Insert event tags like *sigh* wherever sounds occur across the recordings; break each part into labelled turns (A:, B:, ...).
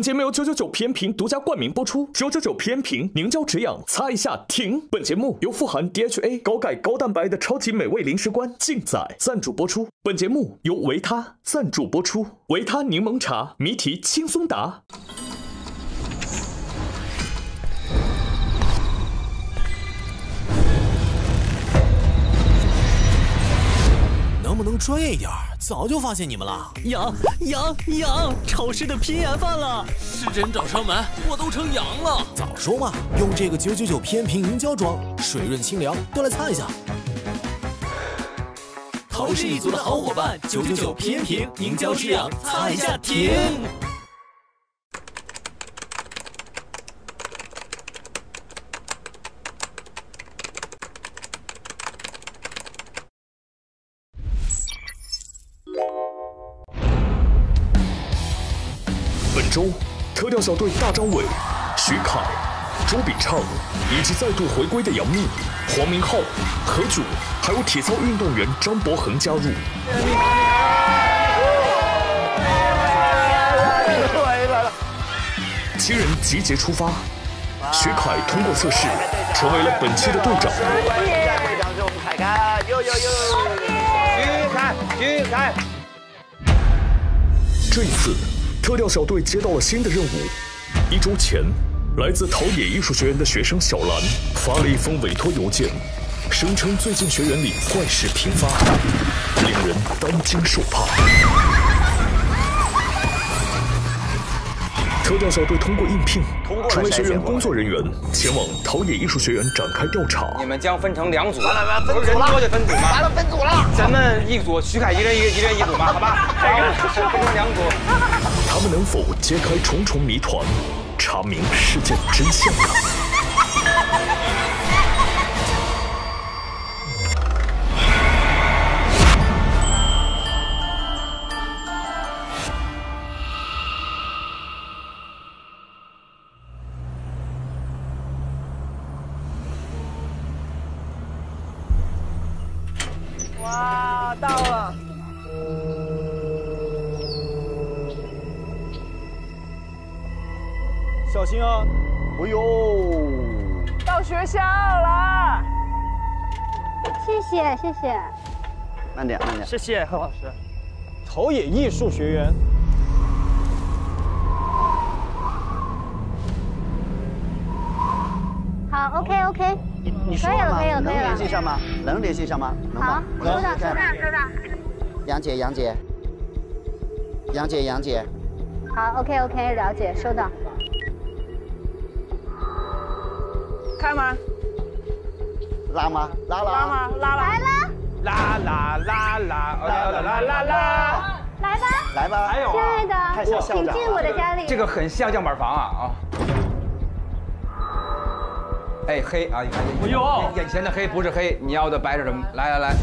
A: 本节目由九九九偏屏独家冠名播出。九九九偏屏凝胶止痒，擦一下停。本节目由富含 DHA 高钙高蛋白的超级美味零食罐劲仔赞助播出。本节目由维他赞助播出。维他柠檬茶，谜题轻松答。
B: 能不能专业一点？早就发现你们了。
C: 羊羊羊！潮湿的皮炎犯了。
D: 是真找上门，我都成羊了。
B: 早说嘛！用这个九九九偏平凝胶装，水润清凉，都来擦一下。
C: 陶氏一族的好伙伴，九九九偏平凝胶止痒，擦一下停。
A: 小队大张伟、徐凯、周笔畅，以及再度回归的杨幂、黄明昊、何炅，还有体操运动员张博恒加入。七人集结出发，徐凯通过测试，成为了本期的队长。
E: 队长是我们凯凯，呦呦呦！徐凯，徐凯。
A: 这一次，特调小队接到了新的任务。一周前，来自陶冶艺术学院的学生小兰发了一封委托邮件，声称最近学院里怪事频发，令人担惊受怕。特调小队通过应聘，成为学员工作人员，前往陶冶艺术学院展开调查。
F: 你们将分成两组，
E: 完了完了，分
F: 人
E: 组了，
F: 多就分组嘛。
E: 完了分组了。
F: 咱们一组，徐凯一人一个，一人一组吧，好吧？好，*laughs* 分成两组。
A: 他们能否揭开重重谜团，查明事件真相呢？
G: 心啊！哎呦，
E: 到学校了。
H: 谢谢谢谢。
E: 慢点，慢点。
G: 谢谢贺老师。陶冶艺术学院，
H: 好，OK OK，
E: 你你
H: 可以了吗
E: 能联系上吗？能联系上吗？能
H: 好
E: 吗？，
H: 收到收到收到。
E: 杨姐，杨姐，杨姐，杨姐，
H: 好，OK OK，了解，收到。
E: 开吗？拉吗？拉拉吗？拉
H: 来了，
F: 啦啦啦啦啦啦啦啦啦！
H: 来吧，
E: 来吧。还有
H: 亲爱的，
E: 太像校
H: 请
E: 长
H: 进我的家里。
F: 这个很像样板房啊啊！哎，黑啊！你看，哎呦，眼前的黑不是黑，你要的白是什么？来来来，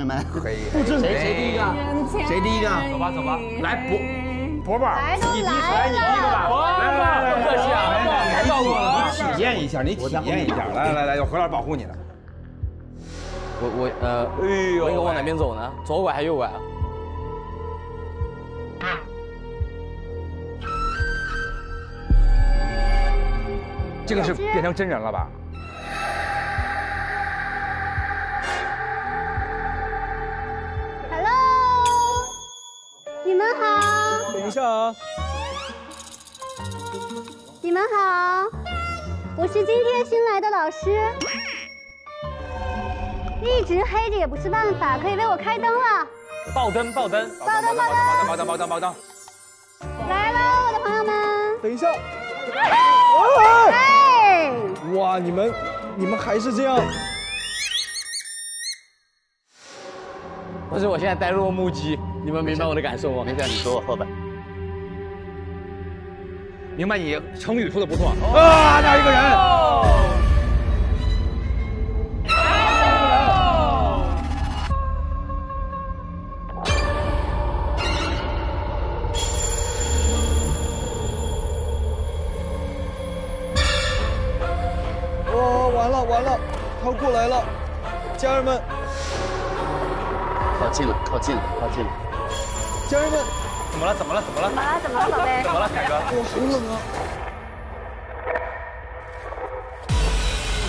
E: 朋友们。
F: 黑。
E: 谁谁第一个？谁第一个？
F: 走吧走吧，来伯伯伯，你第一
H: 来
F: 你第一个吧。来来来，不客气啊，来照顾了。你体验一下，你体验一下，来来来，有何老师保护你呢。
D: 我我呃，哎呦，我应该往哪边走呢？左拐还是右拐啊？
F: 这个是变成真人了吧？
G: 一下啊！
H: 你们好，我是今天新来的老师。一直黑着也不是办法，可以为我开灯了。
F: 爆灯爆灯
H: 爆灯爆灯
F: 爆灯爆灯爆灯！
H: 来喽，我的朋友们。
G: 等一下！
H: 哎，
G: 哇，你们你们还是这样？
D: 不是，我现在呆若木鸡，你们明白我的感受吗？
E: 没事，你说我后边。
F: 明白你成语说的不错啊！那一个人。
G: 哦，完了完了！
I: 他过来了，家人们，
E: 靠近了，靠近了，靠近了。
I: 家人们，
F: 怎么了？怎么了？怎么了？
H: 怎么了？怎么了，宝贝？
F: 怎么了，凯哥？
I: 我好冷啊！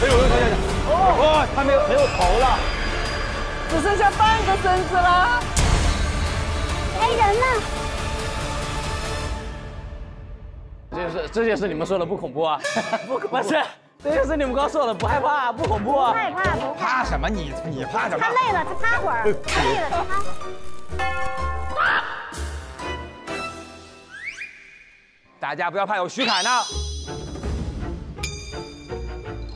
F: 哎呦，等等等，哦，他没有没有头了。
J: 只剩下半个身子了。
H: 哎，人呢？
K: 这就是这就是你们说的不恐怖啊？不恐不是，这就是你们刚说的不害怕不恐怖啊？
H: 害怕不怕？
F: 怕什么？你你怕什么
H: 他？累了，他趴会儿。他累了，他趴。
F: 大家不要怕，有徐凯呢。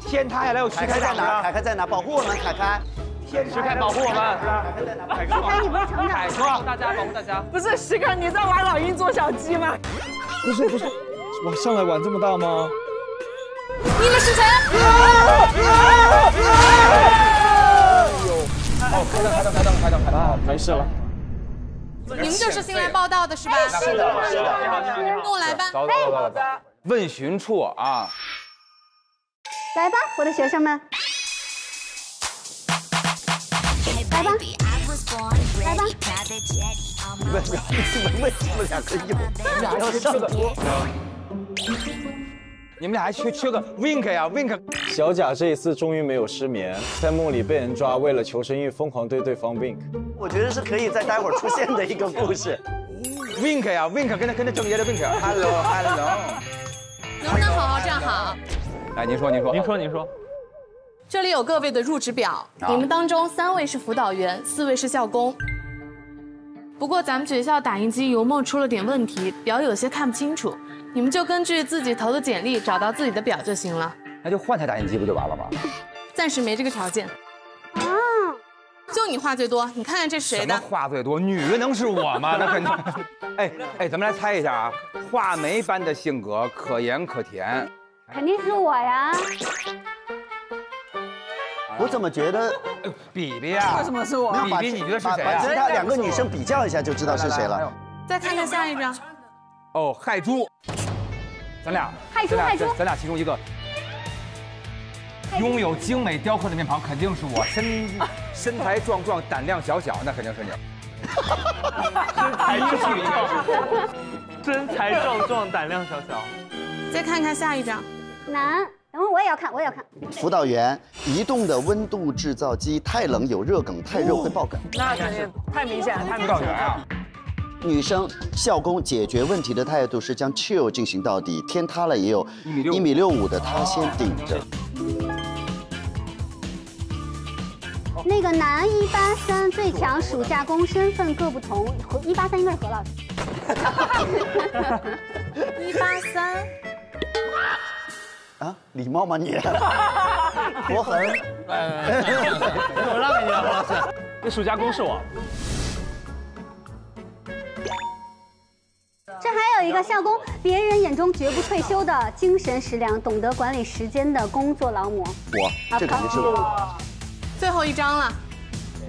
F: 天塌下来有徐
E: 凯
F: 凯
E: 凯在哪？凯
F: 凯
E: 凯在哪？保护我们，凯凯。
F: 天徐凯保护我们。凯哥，
H: 凯，你不是成长
F: 凯哥，大家保护大家。
J: 不是，徐凯，你在玩老鹰捉小鸡吗？
I: 不是不是，哇，上来玩这么大吗？
L: 你们是谁？
F: 哦，开灯，开灯，开灯，开灯，开灯。
K: 没事了。
L: 你们就是新来报道的是吧？
E: 是的，是的。
F: 你好，你好，你好。
L: 跟我来吧。
F: 走走走走。问询处啊，
H: 来吧，我的学生们。来吧，来吧。
E: 为什么为什么两个有？俩要上桌。
F: 你们俩还缺缺个 wink 呀，wink。
I: 小贾这一次终于没有失眠，在梦里被人抓，为了求生欲疯狂对对方 wink。
E: 我觉得是可以在待会儿出现的一个故事。
F: wink 呀，wink，跟着跟着郑爷的 wink。Hello，Hello。
L: 能不能好好站好？
F: 来，您说，您说，
K: 您说您说。
L: 这里有各位的入职表，你们当中三位是辅导员，四位是校工。不过咱们学校打印机油墨出了点问题，表有些看不清楚，你们就根据自己投的简历找到自己的表就行了。
F: 那就换台打印机不就完了吗？
L: 暂时没这个条件。啊，就你话最多，你看看这是谁的？
F: 话最多？女的能是我吗？那肯定。*laughs* 哎哎，咱们来猜一下啊，画眉般的性格，可盐可甜。
H: 肯定是我呀。
E: 我怎么觉得？
F: 比比呀？
J: 为什么是我？
F: 比比，你觉得是谁
E: 把其
F: 啊？
E: 他两个女生比较一下就知道是谁了。
L: 再看看下一张，
F: 哦，害猪。咱俩，咱俩咱俩其中一个拥有精美雕刻的面庞，肯定是我。身 *laughs* 身材壮壮，胆量小小，那肯定是你。
K: 才艺是一个，*laughs* 身材壮壮，胆量小小。
L: 再看看下一张，
H: 难，等会我也要看，我也要看。
E: 辅导员，移动的温度制造机，太冷有热梗，太热会爆梗。
J: 那肯定太明显了，太
F: 辅
J: 明显了。
E: 女生校工解决问题的态度是将 chill 进行到底，天塌了也有一米六五的他先顶着。
H: 那个男一八三最强暑假工身份各不同，何一八三应该是何老师。*laughs*
L: 一八三，
E: 啊，礼貌吗你？*laughs* 国恒，
K: 我让给你了，何老师。*laughs* 那暑假工是我。
H: 这还有一个校工，别人眼中绝不退休的精神食粮，懂得管理时间的工作劳模。
E: 我，这肯定是我。
L: 最后一张了。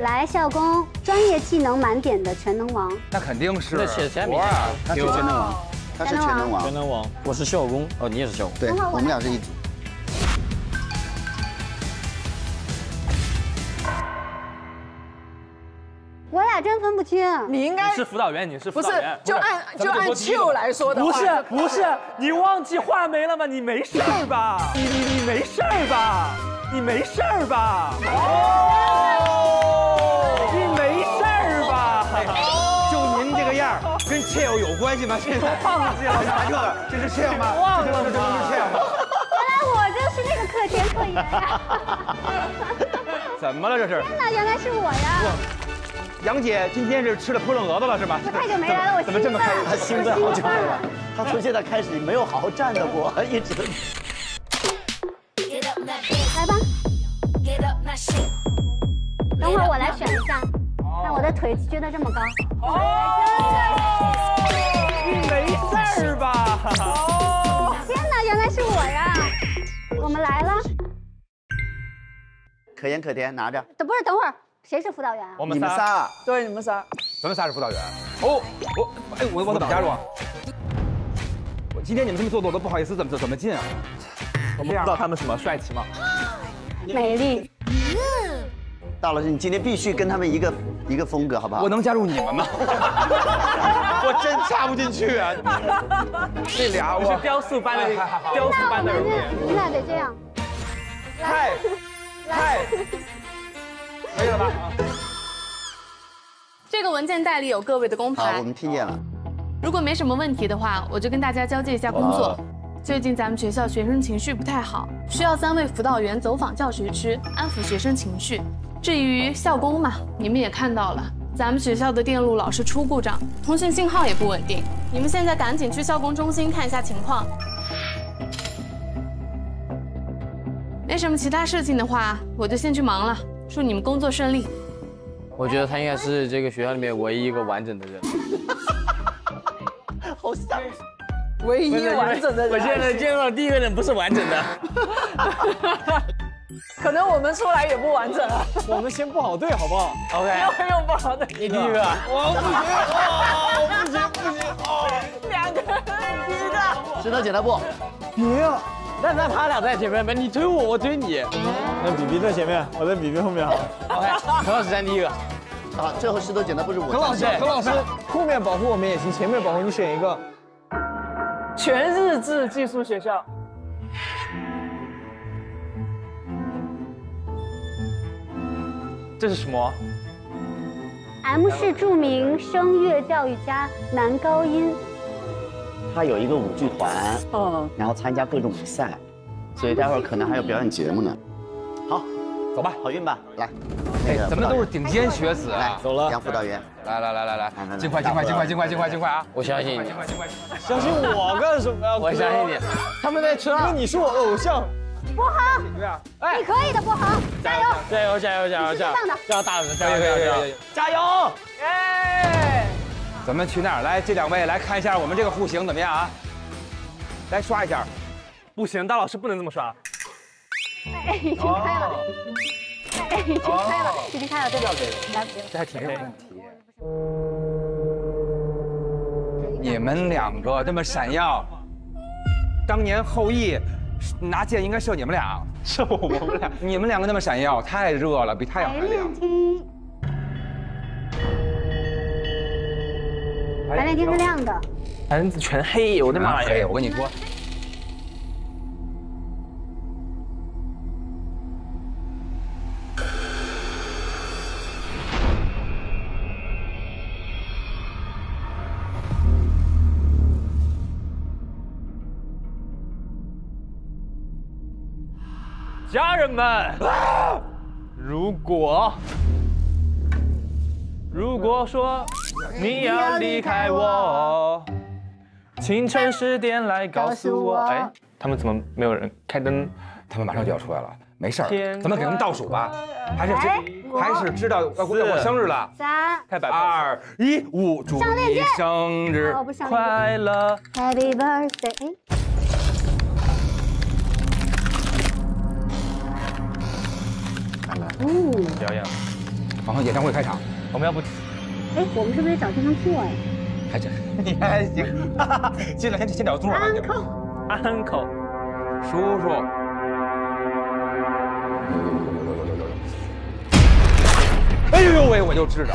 H: 来，校工，专业技能满点的全能王。
F: 那肯定是
K: 那写前面
F: 我啊。
E: 他是全能王，他是全能王
I: 全。能王，
K: 我是校工，哦，你也是校工。
E: 对，
H: 我
E: 们俩是一组。
H: 我俩真分不清。
J: 你应该
K: 你是辅导员，你是辅
J: 不是
K: 导员。
J: 就按就按 Q 来说的话，
K: 不是不是，你忘记画眉了吗？你没事儿吧？你你你没事儿吧？你没事儿吧？哦，你没事儿吧？
F: 就您这个样儿，跟 chill 有关系吗？现在 *laughs*
K: 忘记了
F: 拿这个，这是 chill 吗？
K: 忘了
F: 这是 chill 吗？
H: 原来我就是那个可甜可盐呀！*laughs*
F: 怎么了这是？
H: 天哪原来是我呀！
F: 杨姐今天是吃了扑棱蛾子了是吧？
H: 我太久没来了，我
F: 怎么这么开心？
E: 他兴奋好久了，她从现在开始没有好好站着过，一直。
H: 来吧，等会儿我来选一下，看我的腿撅得这么高。
K: 哦你没事儿吧？
H: 天哪，原来是我呀！我们来了，
E: 可盐可甜，拿着。
H: 等不是等会儿，谁是辅导员啊？
F: 我
E: 你们仨，
J: 对你们仨，
F: 咱们仨是辅导员。哦，我哎我我怎么加入啊？我今天你们这么做我都不好意思，怎么怎么进啊？
K: 我不知道他们什么帅气吗？
H: 美丽，
E: 大老师，你今天必须跟他们一个一个风格，好不好？
F: 我能加入你们吗？*laughs* 我真插不进去啊！这俩我
K: 是雕塑班的雕塑班的
H: 你俩得这样。
F: 太太可以了吧？
L: 这个文件袋里有各位的工
E: 好，
L: 牌
E: 我，们听见了。
L: 如果没什么问题的话，我就跟大家交接一下工作。最近咱们学校学生情绪不太好，需要三位辅导员走访教学区，安抚学生情绪。至于校工嘛，你们也看到了，咱们学校的电路老是出故障，通讯信号也不稳定。你们现在赶紧去校工中心看一下情况。没什么其他事情的话，我就先去忙了。祝你们工作顺利。
G: 我觉得他应该是这个学校里面唯一一个完整的人。*laughs*
E: 好像。
J: 唯一完整的人。
G: 我现在见到第一个人不是完整的。*laughs*
J: 可能我们出来也不完整啊。
I: 我们先不好对好不好
G: ？OK，
J: 又用不好对，
G: 你第一个。
I: 我不行，我不行不行哦！
J: 两个人第一个。
E: 石头剪刀布，
I: 别啊！
G: 那那他俩在前面呗，你推我，我推你。
I: 那比比在前面，我在比比后面好。
G: OK，何老师站第一个。
E: 好，最后石头剪刀布是我。
I: 何老师，何老师，后面保护我们也行，前面保护你选一个。
J: 全日制寄宿学校。
K: 这是什么
H: ？M 市著名声乐教育家男高音，
E: 他有一个舞剧团，
J: 嗯，
E: 然后参加各种比赛，所以待会儿可能还有表演节目呢。好，
F: 走吧，
E: 好运吧，来。
F: 哎，咱们都是顶尖学子啊！
E: 走了，杨辅导员，
F: 来来来来来，尽快尽快尽快尽快尽快尽快啊！
G: 我相信你，
I: 相信我干什么呀？
G: 我相信你。他们在车上，
I: 你是我偶像。
H: 不好，你可以的，不好，加油，
G: 加油加油加油加油！加油大人，加油加油加油！
F: 咱们去那儿来，这两位来看一下我们这个户型怎么样啊？来刷一下。
K: 不行，大老师不能这么刷。
H: 哎，已经开了，哎，已经开了，已经开了，对不对？来，
F: 这还挺有问题。你们两个这么闪耀，当年后羿拿箭应该射你们俩，*laughs*
K: 射我们俩。
F: 你们两个那么闪耀，太热了，比太阳还亮。
H: 白亮天是亮的，
K: 盘子全黑，我的妈
F: 哎，
K: 呀！
F: 我跟你说，
K: 家人们，如果如果说你要离开我，清晨十点来告诉我。哎，他们怎么没有人？开灯？
F: 他们马上就要出来了，没事儿，咱们给他们倒数吧，还是还是知道要过我生日了。
H: 三
K: 太摆
F: 二一五，祝你生日
K: 快乐。
H: ，Happy birthday，哎，哦，
K: 表演，
F: 然后演唱会开场，
K: 我们要不
H: 哎，我们是不是找地方坐呀？
F: 还真你还行，进来先先找个座儿
H: 安口，
K: 安口？
F: 叔叔。哎呦呦喂，我就知道。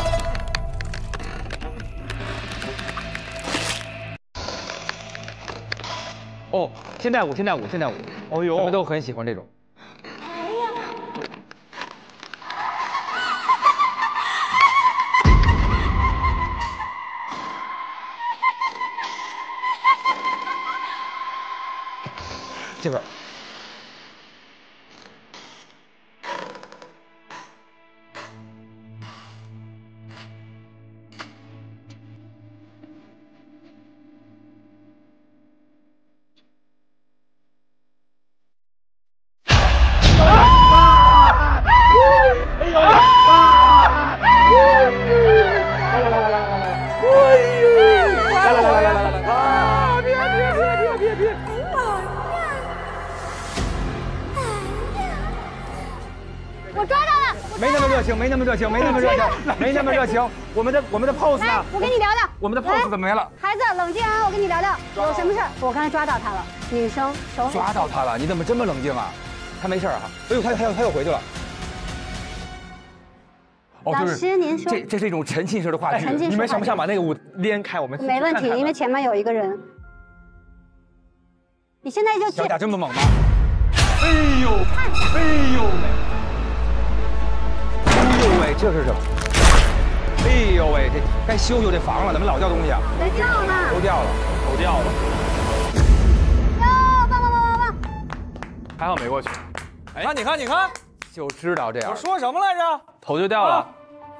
F: 哦，现代舞，现代舞，现代舞，
K: 哦呦
F: 我们都很喜欢这种。这
H: 我
F: 们的我们的 pose
H: 来
F: 呢？，
H: 我跟你聊聊。
F: 我们的 pose 怎么没了？
H: 孩子，冷静啊！我跟你聊聊，有什么事儿？我刚才抓到他了，女生手
F: 抓到他了，你怎么这么冷静啊？他没事儿啊？哎呦，他他又他又回去了。哦，
H: 老师您说
F: 这这是一种沉浸式的话剧。
H: 沉浸式
D: 你们想不想把那个舞连开？我们
H: 没问题，因为前面有一个人。你现在就去
F: 小贾这么猛吗？
D: 哎呦，哎呦喂，
F: 哎呦喂，这是什么？哎呦喂，这该修修这房了，怎么老掉东西啊？
H: 没掉呢，
F: 都掉了，
D: 都掉了，
H: 哟，棒棒棒棒棒！
D: 还好没过去，
I: 哎看，你看，你看，
F: 就知道这样
I: 我。说什么来着？
D: 头就掉了
I: 啊。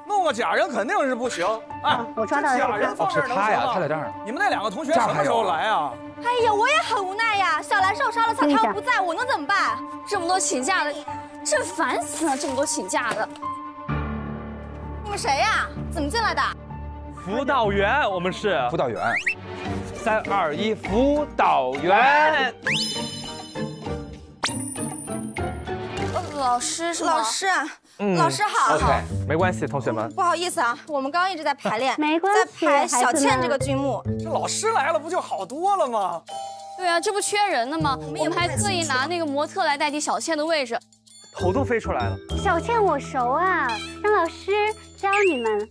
I: 弄个假人肯定是不行。哎，
H: 我抓到了
I: 这假人放这儿能
F: 哦是他呀他在这儿呢
I: 你们那两个同学什么时候来啊？
M: 哎呀，我也很无奈呀。小兰受伤了，草他又不在，我能怎么办？这么多请假的，真烦死了！这么多请假的，你们谁呀？怎么进来的？
D: 辅导员，我们是
F: 辅导员。三二一，辅导员。
M: 呃老师是吗？老师，
D: 嗯
M: 老师好。
D: OK，没关系，同学们。
M: 不好意思啊，我们刚刚一直在排练，*laughs*
H: 没关系
M: 在排小倩这个剧目。
I: 这老师来了不就好多了吗？
N: 对啊，这不缺人呢吗？我们还特意拿那个模特来代替小倩的位置。
D: 头都飞出来了。
H: 小倩我熟啊，让老师教你们。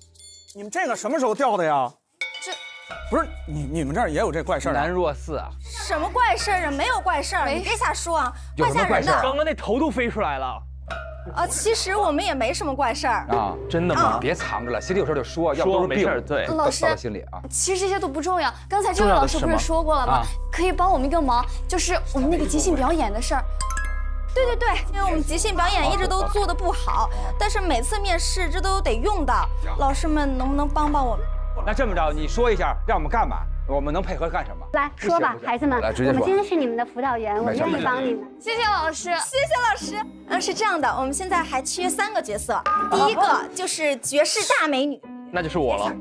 I: 你们这个什么时候掉的呀？
M: 这
I: 不是你你们这儿也有这怪事儿啊？
F: 南若寺啊，
M: 什么怪事儿啊？没有怪事儿，你别瞎说啊，怪吓人的。
D: 刚刚那头都飞出来了。
M: 啊，其实我们也没什么怪事儿。
F: 啊，
D: 真的吗？
F: 别藏着了，心里有事就说，要不都是病
D: 没事。对
N: 老师
F: 到心里啊。
N: 其实这些都不重要。刚才这位老师不是说过了吗
F: 啊？
N: 可以帮我们一个忙，就是我们那个即兴表演的事儿。
M: 对对对，因为我们即兴表演一直都做的不好，但是每次面试这都得用到。老师们能不能帮帮我们？
F: 那这么着，你说一下，让我们干嘛？我们能配合干什么？
H: 来说吧，孩子们，我们今天是你们的辅导员，我们愿意帮你们。
N: 谢谢老师，
M: 谢谢老师。嗯，是这样的，我们现在还缺三个角色，第一个就是绝世大美女
D: 那就是我了，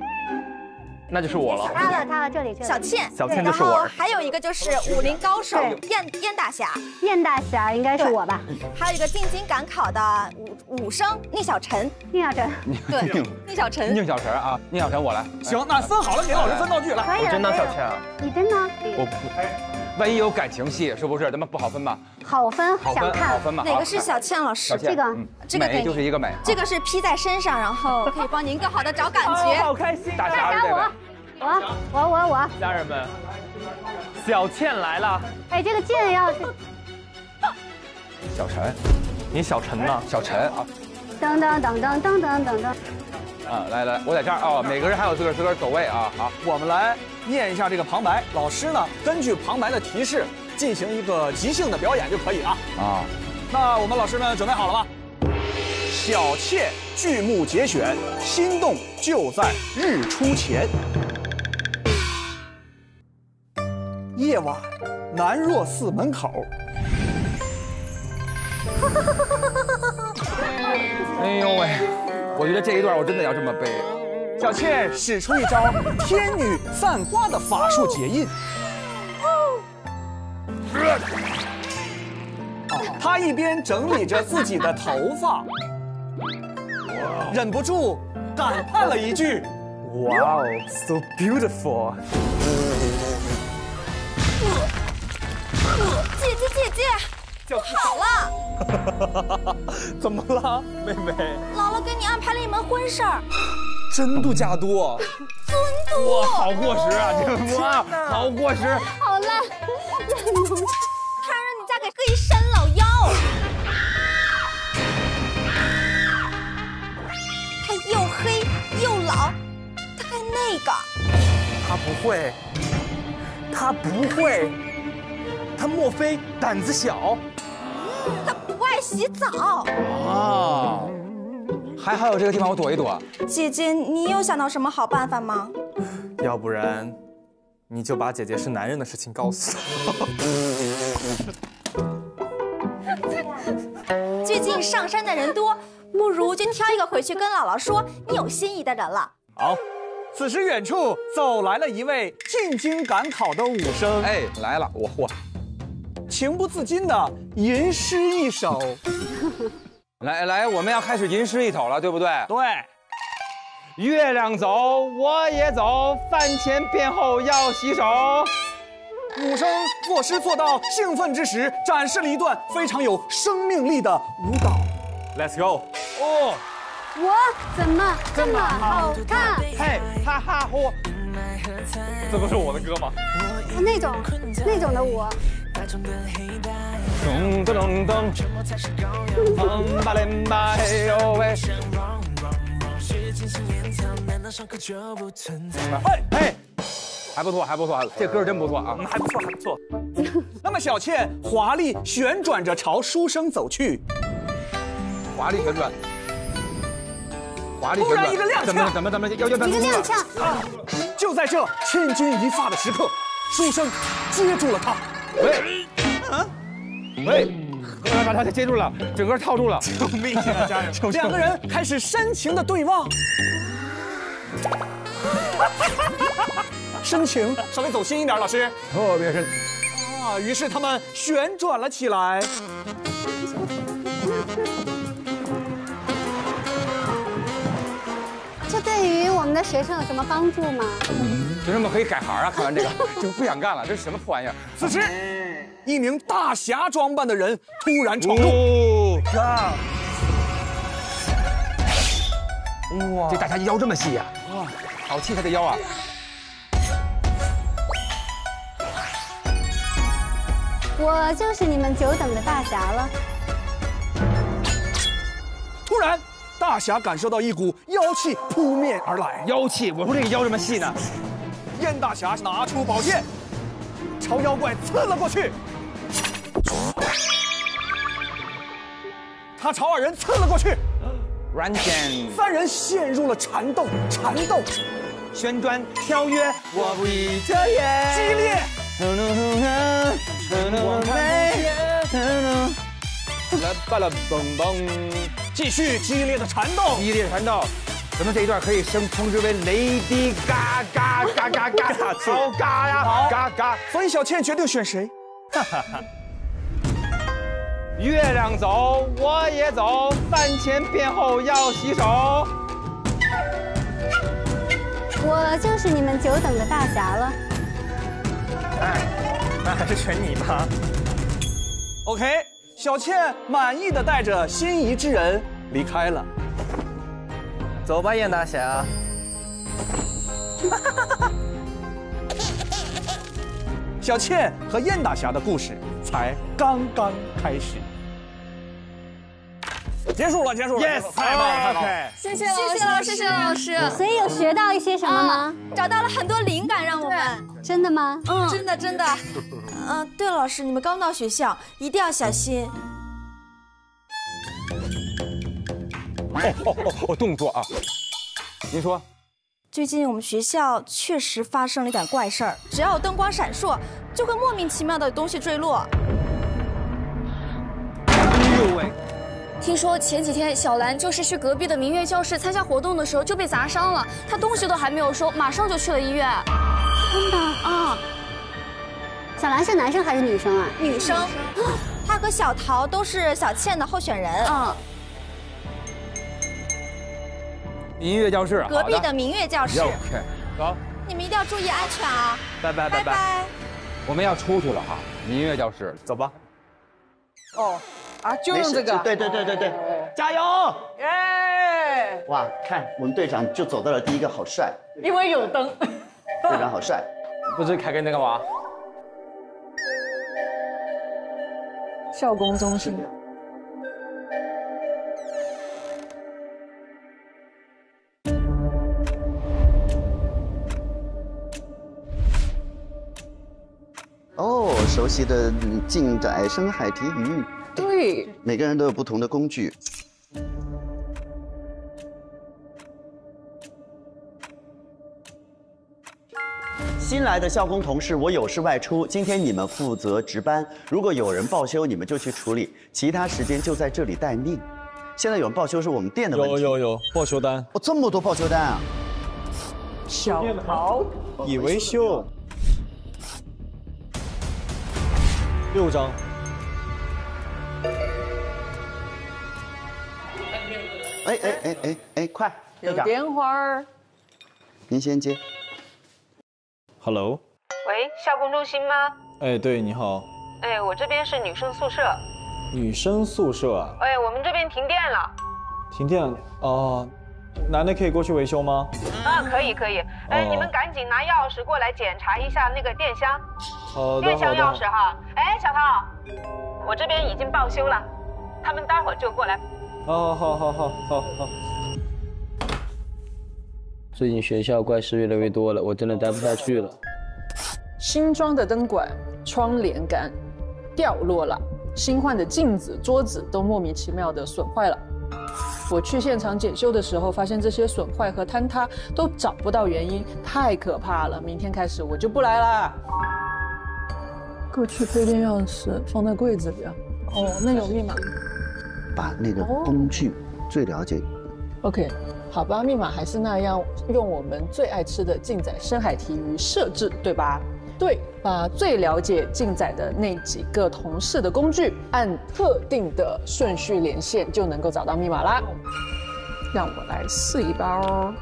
D: 那就是我了。
H: 他了，他了，这里这里。
M: 小倩，
D: 小倩
M: 然
D: 就是我
M: 还有一个就是武林高手燕燕大侠，
H: 燕大侠应该是我吧？
M: 还有一个进京赶考的武武生宁小晨。
H: 宁小晨，
M: 对，*laughs* 宁小晨。
F: 宁小晨啊，宁小晨，我来。
I: 行，那分好了，给老师分道具来。
D: 我真当小倩啊。
H: 你真的
F: 我不，万一有感情戏，是不是？咱们不好分吧？
H: 好分，
F: 好分，
H: 想看
F: 好分吧。
M: 哪个是小倩老师
H: 这个
F: 嗯
M: 这个美
F: 就是一个美。
M: 这个是披在身上，然后可以帮您更好的找感觉。
D: 好开心！
F: 大
H: 大侠我我我我我，
D: 家人们，小倩来了。
H: 哎，这个剑要是
F: 小陈，
D: 你小陈呢？
F: 小陈啊
H: 噔噔噔噔噔噔噔噔，
F: 啊，来来，我在这儿啊，每个人还有自个儿自个儿走位啊。好，
I: 我们来念一下这个旁白，老师呢根据旁白的提示进行一个即兴的表演就可以啊。
F: 啊，
I: 那我们老师们准备好了吗？小妾剧目节选，心动就在日出前。夜晚，南若寺门口，*laughs*
F: 哎呦喂，我觉得这一段我真的要这么背。
I: 小倩使出一招天女散花的法术结印。她一边整理着自己的头发，忍不住感叹了一句
D: 哇哦，so beautiful！
M: 姐，不好了，：“ *laughs*
I: 怎么了，妹妹？
M: 姥姥给你安排了一门婚事儿，
I: 真度假多。
M: 尊嘟。
F: 哇，好过时啊，这哇，好过时。
M: 好烂，他让你嫁给个一山老妖。他又黑又老，他还那个。
I: 他不会，他不会，他莫非胆子小？
M: 他不爱洗澡。
F: 啊，还好有这个地方我躲一躲。
M: 姐姐，你有想到什么好办法吗？
D: 要不然，你就把姐姐是男人的事情告诉我。*laughs*
M: 最近上山的人多，不如就挑一个回去跟姥姥说你有心仪的人了。
I: 好，此时远处走来了一位进京赶考的武生，
F: 哎，来了，我嚯，
I: 情不自禁的吟诗一首。*laughs*
F: 来来，我们要开始吟诗一首了，对不对？
I: 对，
F: 月亮走，我也走，饭前便后要洗手。
I: 武生作诗做到兴奋之时，展示了一段非常有生命力的舞蹈。
D: Let's go！
I: 哦，
H: 我怎么这么好看？
F: 嘿，哈哈呼，
D: 这不是我的歌吗？
H: 那种那种的我。
D: 咚咚咚咚，梆吧连吧嘿呦喂。
I: 哎哎，
F: 还不错，还不错，这歌真不错啊，
I: 还不错，还不错。那么小倩华丽旋转着朝书生走去，
F: 华丽旋转，华丽旋
I: 突，然一个踉跄，
F: 怎么怎么怎么要要
H: 一个踉跄
I: 啊！就在这千钧一发的时刻，书生接住了他。
F: 喂，
I: 啊，
F: 喂，他他他接住了，整个套住了，
I: 救命啊！家人，两个人开始深情的对望。*laughs* 深情，稍微走心一点，老师。
F: 特别深。
I: 啊，于是他们旋转了起来。
H: 学生有什么帮助吗？
F: 学生们可以改行啊！看完这个 *laughs* 就不想干了，这是什么破玩意儿？
I: 此时，一名大侠装扮的人突然闯入。
F: 呀！哇，这大侠腰这么细呀！哇，好细他的腰啊！
H: 我就是你们久等的大侠了。
I: 突然，大侠感受到一股妖气扑面而来。
F: 妖气，我说这个妖这么细呢。
I: 燕大侠拿出宝剑，朝妖怪刺了过去。他朝二人刺了过去。
F: 软剑，
I: 三人陷入了缠斗，缠斗，
F: 旋转跳跃，我不一遮眼，
I: 激烈。
F: 来吧啦嘣嘣，
I: 继续激烈的缠斗，
F: 激烈缠斗。咱们这一段可以称称之为雷迪嘎嘎嘎嘎嘎，好嘎呀，嘎嘎。
I: 所以小倩决定选谁？哈哈哈。
F: 月亮走，我也走，饭前便后要洗手。
H: 我就是你们久等的大侠了。
D: 哎，那还是选你吧。
I: OK，小倩满意的带着心仪之人离开了。
K: 走吧，燕大侠。*laughs*
I: 小倩和燕大侠的故事才刚刚开始。结束了，结束了
F: Yes，
I: 太棒了，太棒了！
M: 谢谢老师，谢谢老师。
H: 所以有学到一些什么吗？
M: 找到了很多灵感，让我们。
H: 真的吗？
M: 嗯，真的真的。嗯，*laughs* 对了，老师，你们刚到学校，一定要小心。
F: 哦哦哦哦，动作啊！您说，
M: 最近我们学校确实发生了一点怪事儿，只要有灯光闪烁，就会莫名其妙的有东西坠落。
F: 哎呦喂！
N: 听说前几天小兰就是去隔壁的明月教室参加活动的时候就被砸伤了，她东西都还没有收，马上就去了医院。
H: 真的
N: 啊？
H: 小兰是男生还是女生啊？
M: 女生。她和小桃都是小倩的候选人。
N: 嗯。
F: 明月教室，
M: 隔壁的明月教室。
F: OK，走。
M: 你们一定要注意安全啊！
F: 拜拜拜拜。我们要出去了哈，明月教室，走吧。
J: 哦。啊，就用这个，
E: 对对对对对，加油！
J: 耶！
E: 哇，看我们队长就走到了第一个，好帅。
J: 因为有灯。*laughs*
E: 队长好帅。
K: 不知凯哥你在干嘛？
J: 校工中心。
E: 哦，熟悉的近窄深海体育。
J: 对，
E: 每个人都有不同的工具。新来的校工同事，我有事外出，今天你们负责值班。如果有人报修，你们就去处理，其他时间就在这里待命。现在有人报修是我们店的问题。
G: 有有有报修单。
E: 哦，这么多报修单啊！
J: 小桃
G: 已维修。六张。
E: 哎哎哎哎哎，快！
J: 有电话儿。
E: 您先接。
G: Hello。
O: 喂，校工中心吗？
G: 哎，对，你好。
O: 哎，我这边是女生宿舍。
G: 女生宿舍啊？
O: 哎，我们这边停电了。
G: 停电哦，男的可以过去维修吗？
O: 啊，可以可以，哎，
G: 哦
O: 你们赶紧拿钥匙过来检查一下那个电箱，
G: 好的
O: 电箱。钥匙哈。哎，小涛，我这边已经报修了，他们待会儿就过来。
G: 好好好好好好。
K: 最近学校怪事越来越多了，我真的待不下去了。
J: 新装的灯管、窗帘杆掉落了，新换的镜子、桌子都莫名其妙的损坏了。我去现场检修的时候，发现这些损坏和坍塌都找不到原因，太可怕了。明天开始我就不来啦。过去配电钥匙放在柜子里啊。哦，那有密码。
E: 把那个
J: 哦
E: 工具最了解。
J: OK，好吧，密码还是那样，用我们最爱吃的竞仔深海提鱼设置，对吧？对，把最了解竞仔的那几个同事的工具按特定的顺序连线，就能够找到密码啦。让我来试一包。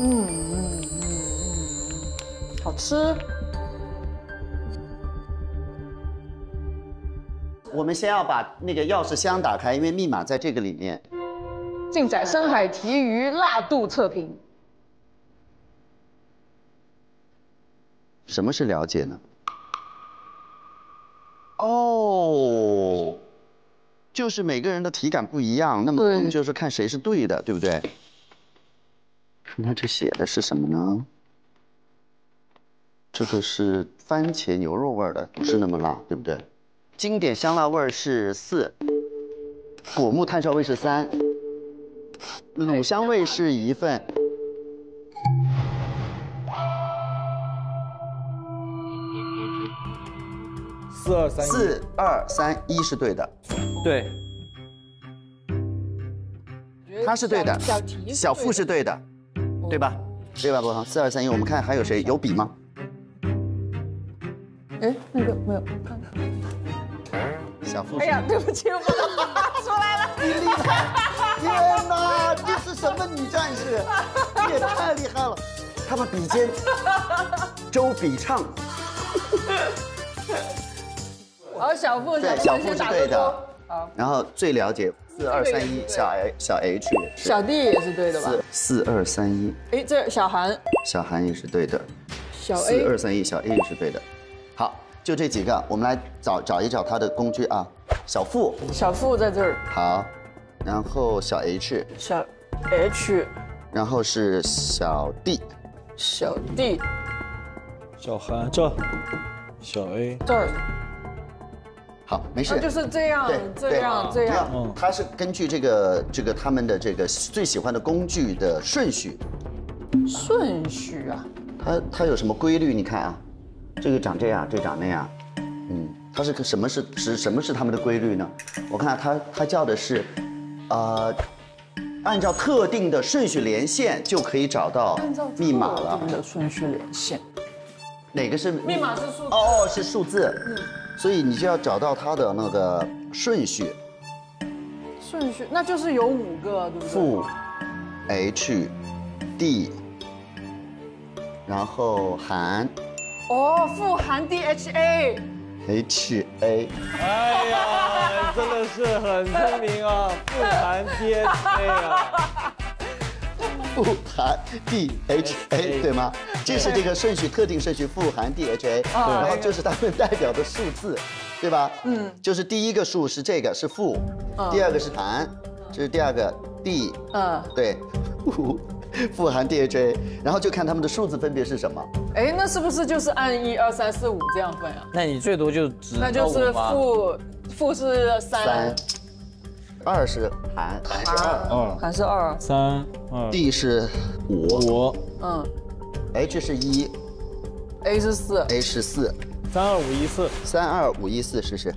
J: 嗯嗯嗯嗯，好吃。
E: 我们先要把那个钥匙箱打开，因为密码在这个里面。
J: 竞仔深海提鱼辣度测评。
E: 什么是了解呢？哦，就是每个人的体感不一样，那么就是看谁是对的，对不对？那这写的是什么呢？这个是番茄牛肉味儿的，不是那么辣，对不对？经典香辣味儿是四，果木炭烧味是三，卤香味是一份。
G: 四二三一。
E: 四二三一是对的，
K: 对，
E: 他是对的，
J: 小
E: 付是对的，对吧？对吧，博航？四二三一，我们看还有谁有笔吗？
J: 哎，那个没有。
E: 小付
J: 哎呀，对不起，我把它发出来了。
E: 你厉害！天哪，这是什么女战士？你也太厉害了！他把笔尖，周笔畅，
J: 好，小付，
E: 对，
J: 小付
E: 是对的。
J: 好，
E: 然后最了解四二三一，小 H 小 H。
J: 小弟也是对的吧？
E: 四四二三一，
J: 哎，这小韩，
E: 小韩也是对的。
J: 小
E: 四
J: A
E: 二三一，小 A 也是对的。好，就这几个，我们来找找一找他的工具啊。小付，
J: 小付在这儿，
E: 好，然后小 H，
J: 小 H，
E: 然后是小 D，
J: 小 D
G: 小韩这，小 A
J: 这儿，
E: 好，没事。
J: 啊就是这样，这样，这样。
E: 嗯，他是根据这个这个他们的这个最喜欢的工具的顺序，
J: 顺序啊，
E: 它它有什么规律？你看啊，这个长这样，这长那样，嗯，它是个什么是是什么是它们的规律呢？我看它它叫的是，呃，按照特定的顺序连线就可以找到密码了。
J: 特定的顺序连线，
E: 哪个是
J: 密码是数字。
E: 哦哦，是数字，嗯。所以你就要找到它的那个顺序，
J: 顺序，那就是有五个，对不对？
E: 负 H D，然后含
J: 哦，富含
E: DHA，H A，
G: 哎呀，真的是很聪明啊，富含 DHA 啊。*laughs*
E: 富含 DHA 对吗？这是这个顺序特定顺序富含 DHA，
J: 啊。
E: 然后就是它们代表的数字，对吧？
J: 嗯，
E: 就是第一个数是这个是负
J: 嗯，
E: 第二个是含，这是第二个 D，
J: 嗯，
E: 对，富 *laughs* *laughs* 富含 DHA，然后就看它们的数字分别是什么。
J: 哎，那是不是就是按一二三四五这样分啊？
K: 那你最多就只
J: 那就是负负是三
E: 三，二是含，含是二，
G: 二
J: 还是二？
G: 三二
E: D 是五
G: 五
J: 嗯
E: ，H 是一
J: ，A 是四
E: ，，A 是四，
G: 三二五一四，
E: 三二五一四，试试。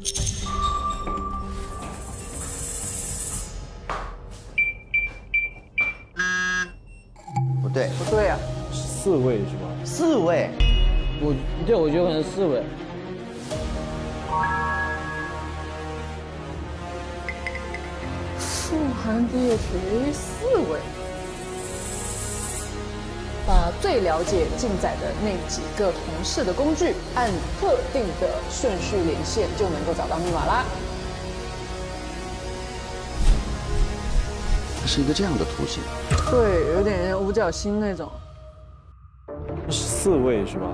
E: 对，
J: 不对啊，
G: 四位是吧？
E: 四位，
K: 我对我觉得可能四位。
J: 富含 DHA 四位。把最了解竞仔的那几个同事的工具按特定的顺序连线，就能够找到密码啦。
E: 是一个这样的图形。
J: 对，有点五角星那种。
I: 四位是吧？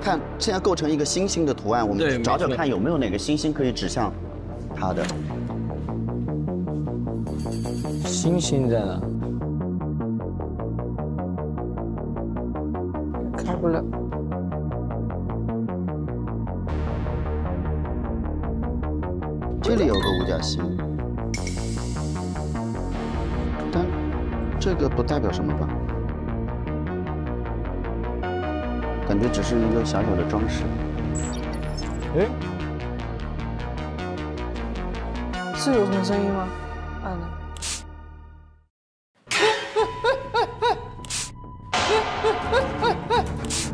E: 看，现在构成一个星星的图案，我们找找看有没有哪个星星可以指向它的。
G: 星星在哪？
J: 开不了。
E: 这里有个五角星，但这个不代表什么吧？感觉只是一个小小的装饰。
I: 哎，
J: 是有什么声音吗？按了。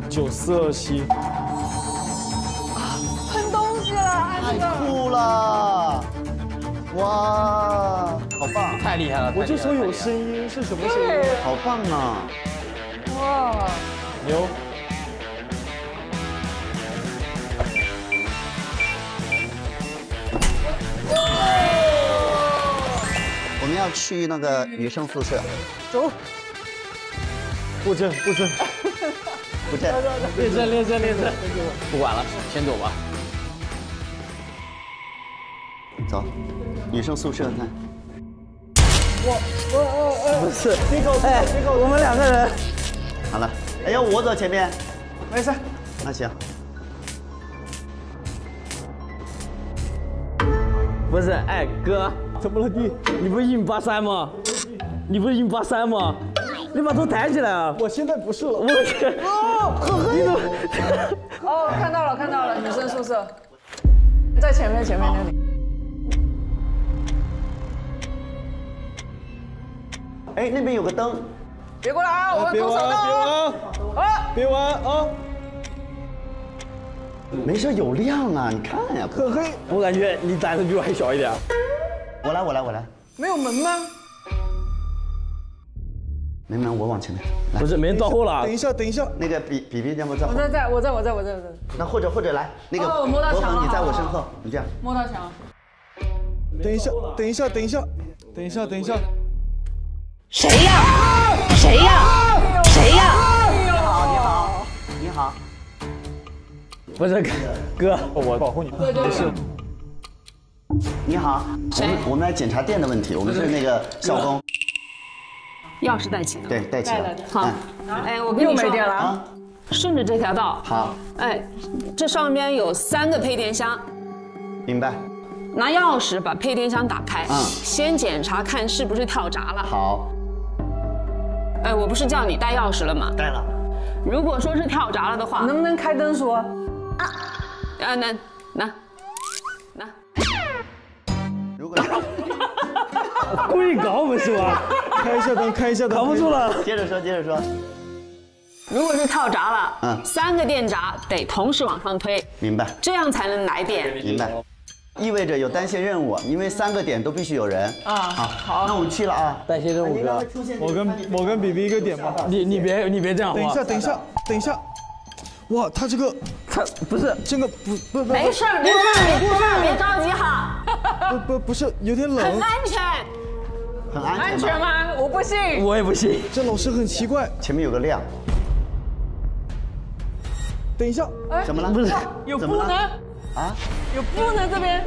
I: 九四二七，
E: 哇，好棒！
G: 太厉害了！
I: 我就说有声音是什么声音？
E: 好棒啊！
J: 哇，
I: 牛！
E: 我们要去那个女生宿舍，
J: 走。
I: 布阵布阵，*laughs*
E: 不正。
G: 练阵列阵列阵，不管了，先走吧。
E: 走，女生宿舍呢。
J: 我我我我
E: 不是，
J: 别搞哎，别搞，我们两个人。
E: 好了，哎呀，我走前面。
J: 没事。
E: 那行，
G: 不是，哎哥，
I: 怎么了弟？
G: 你不是一米八三吗？你不是一米八三吗？你把头抬起来啊！
I: 我现在不是了。
G: 我去，
J: 哦，很黑的。哦，看到了，看到了，女生宿舍，在前面前面那里。
E: 哎，那边有个灯。
J: 别过来啊！我
I: 别玩
J: 空手道啊！啊！
I: 别玩啊！
E: 没事，有亮啊，你看呀。
I: 可黑。
G: 我感觉你胆子比我还小一点。
E: 我来，我来，我来。
J: 没有门吗？
E: 没门，我往前面。来
G: 不是，没人到后了。
I: 等一下，等一下。
E: 那个比比比要不在后
J: 我在在，我在我在我在我在。
E: 那或者或者来，那个
J: 哦我摸到墙了
E: 你在我身后，你这样。
J: 摸到墙。
I: 等一下，等一下，等一下，等一下，等一下。
O: 谁呀？谁呀？谁呀？
E: 你好，你好，你好。
G: 不是哥，哥
I: 我保护你。
J: 对对
I: 没事。
E: 你好，我们我们来检查电的问题，我们是那个校工。
O: 钥匙带齐了。
E: 对，带齐了。
O: 好
E: 嗯，
O: 哎，我跟你说，
J: 又没电了
E: 啊。
O: 顺着这条道，
E: 好，
O: 哎，这上边有三个配电箱，
E: 明白。
O: 拿钥匙把配电箱打开，
E: 嗯
O: 先检查看是不是跳闸了。
E: 好，
O: 哎，我不是叫你带钥匙了吗？
E: 带了。
O: 如果说是跳闸了的话，
J: 能不能开灯说？
O: 啊，啊那那那，
E: 如果
G: 故意 *laughs* 搞我们是吧？
I: 开一下灯，开一下灯。
G: 扛不住了。
E: 接着说，接着说。
O: 如果是跳闸了，
E: 嗯
O: 三个电闸得同时往上推，
E: 明白，
O: 这样才能来电。
E: 明白。意味着有单线任务，因为三个点都必须有人。
J: 啊，
E: 好，
J: 好。
E: 那我们去了啊。
G: 单线任务哥，
I: 我跟我跟比比一个点吧。
G: 你你别你别这样
I: 等一下，等一下，等一下。哇，他这个
G: 他不是
I: 这个不不不，
O: 没事儿没事儿没事儿，别着急哈，
I: 不不不是有点冷，
O: 很安全。
E: 很安
J: 安全吗？我不信。
G: 我也不信。
I: 这老师很奇怪。
E: 前面有个亮，
I: 等一下，
J: 哎
E: 怎么了？
G: 不是
J: 有
E: 怎么了
J: 布呢？
E: 啊，
J: 有布呢这边。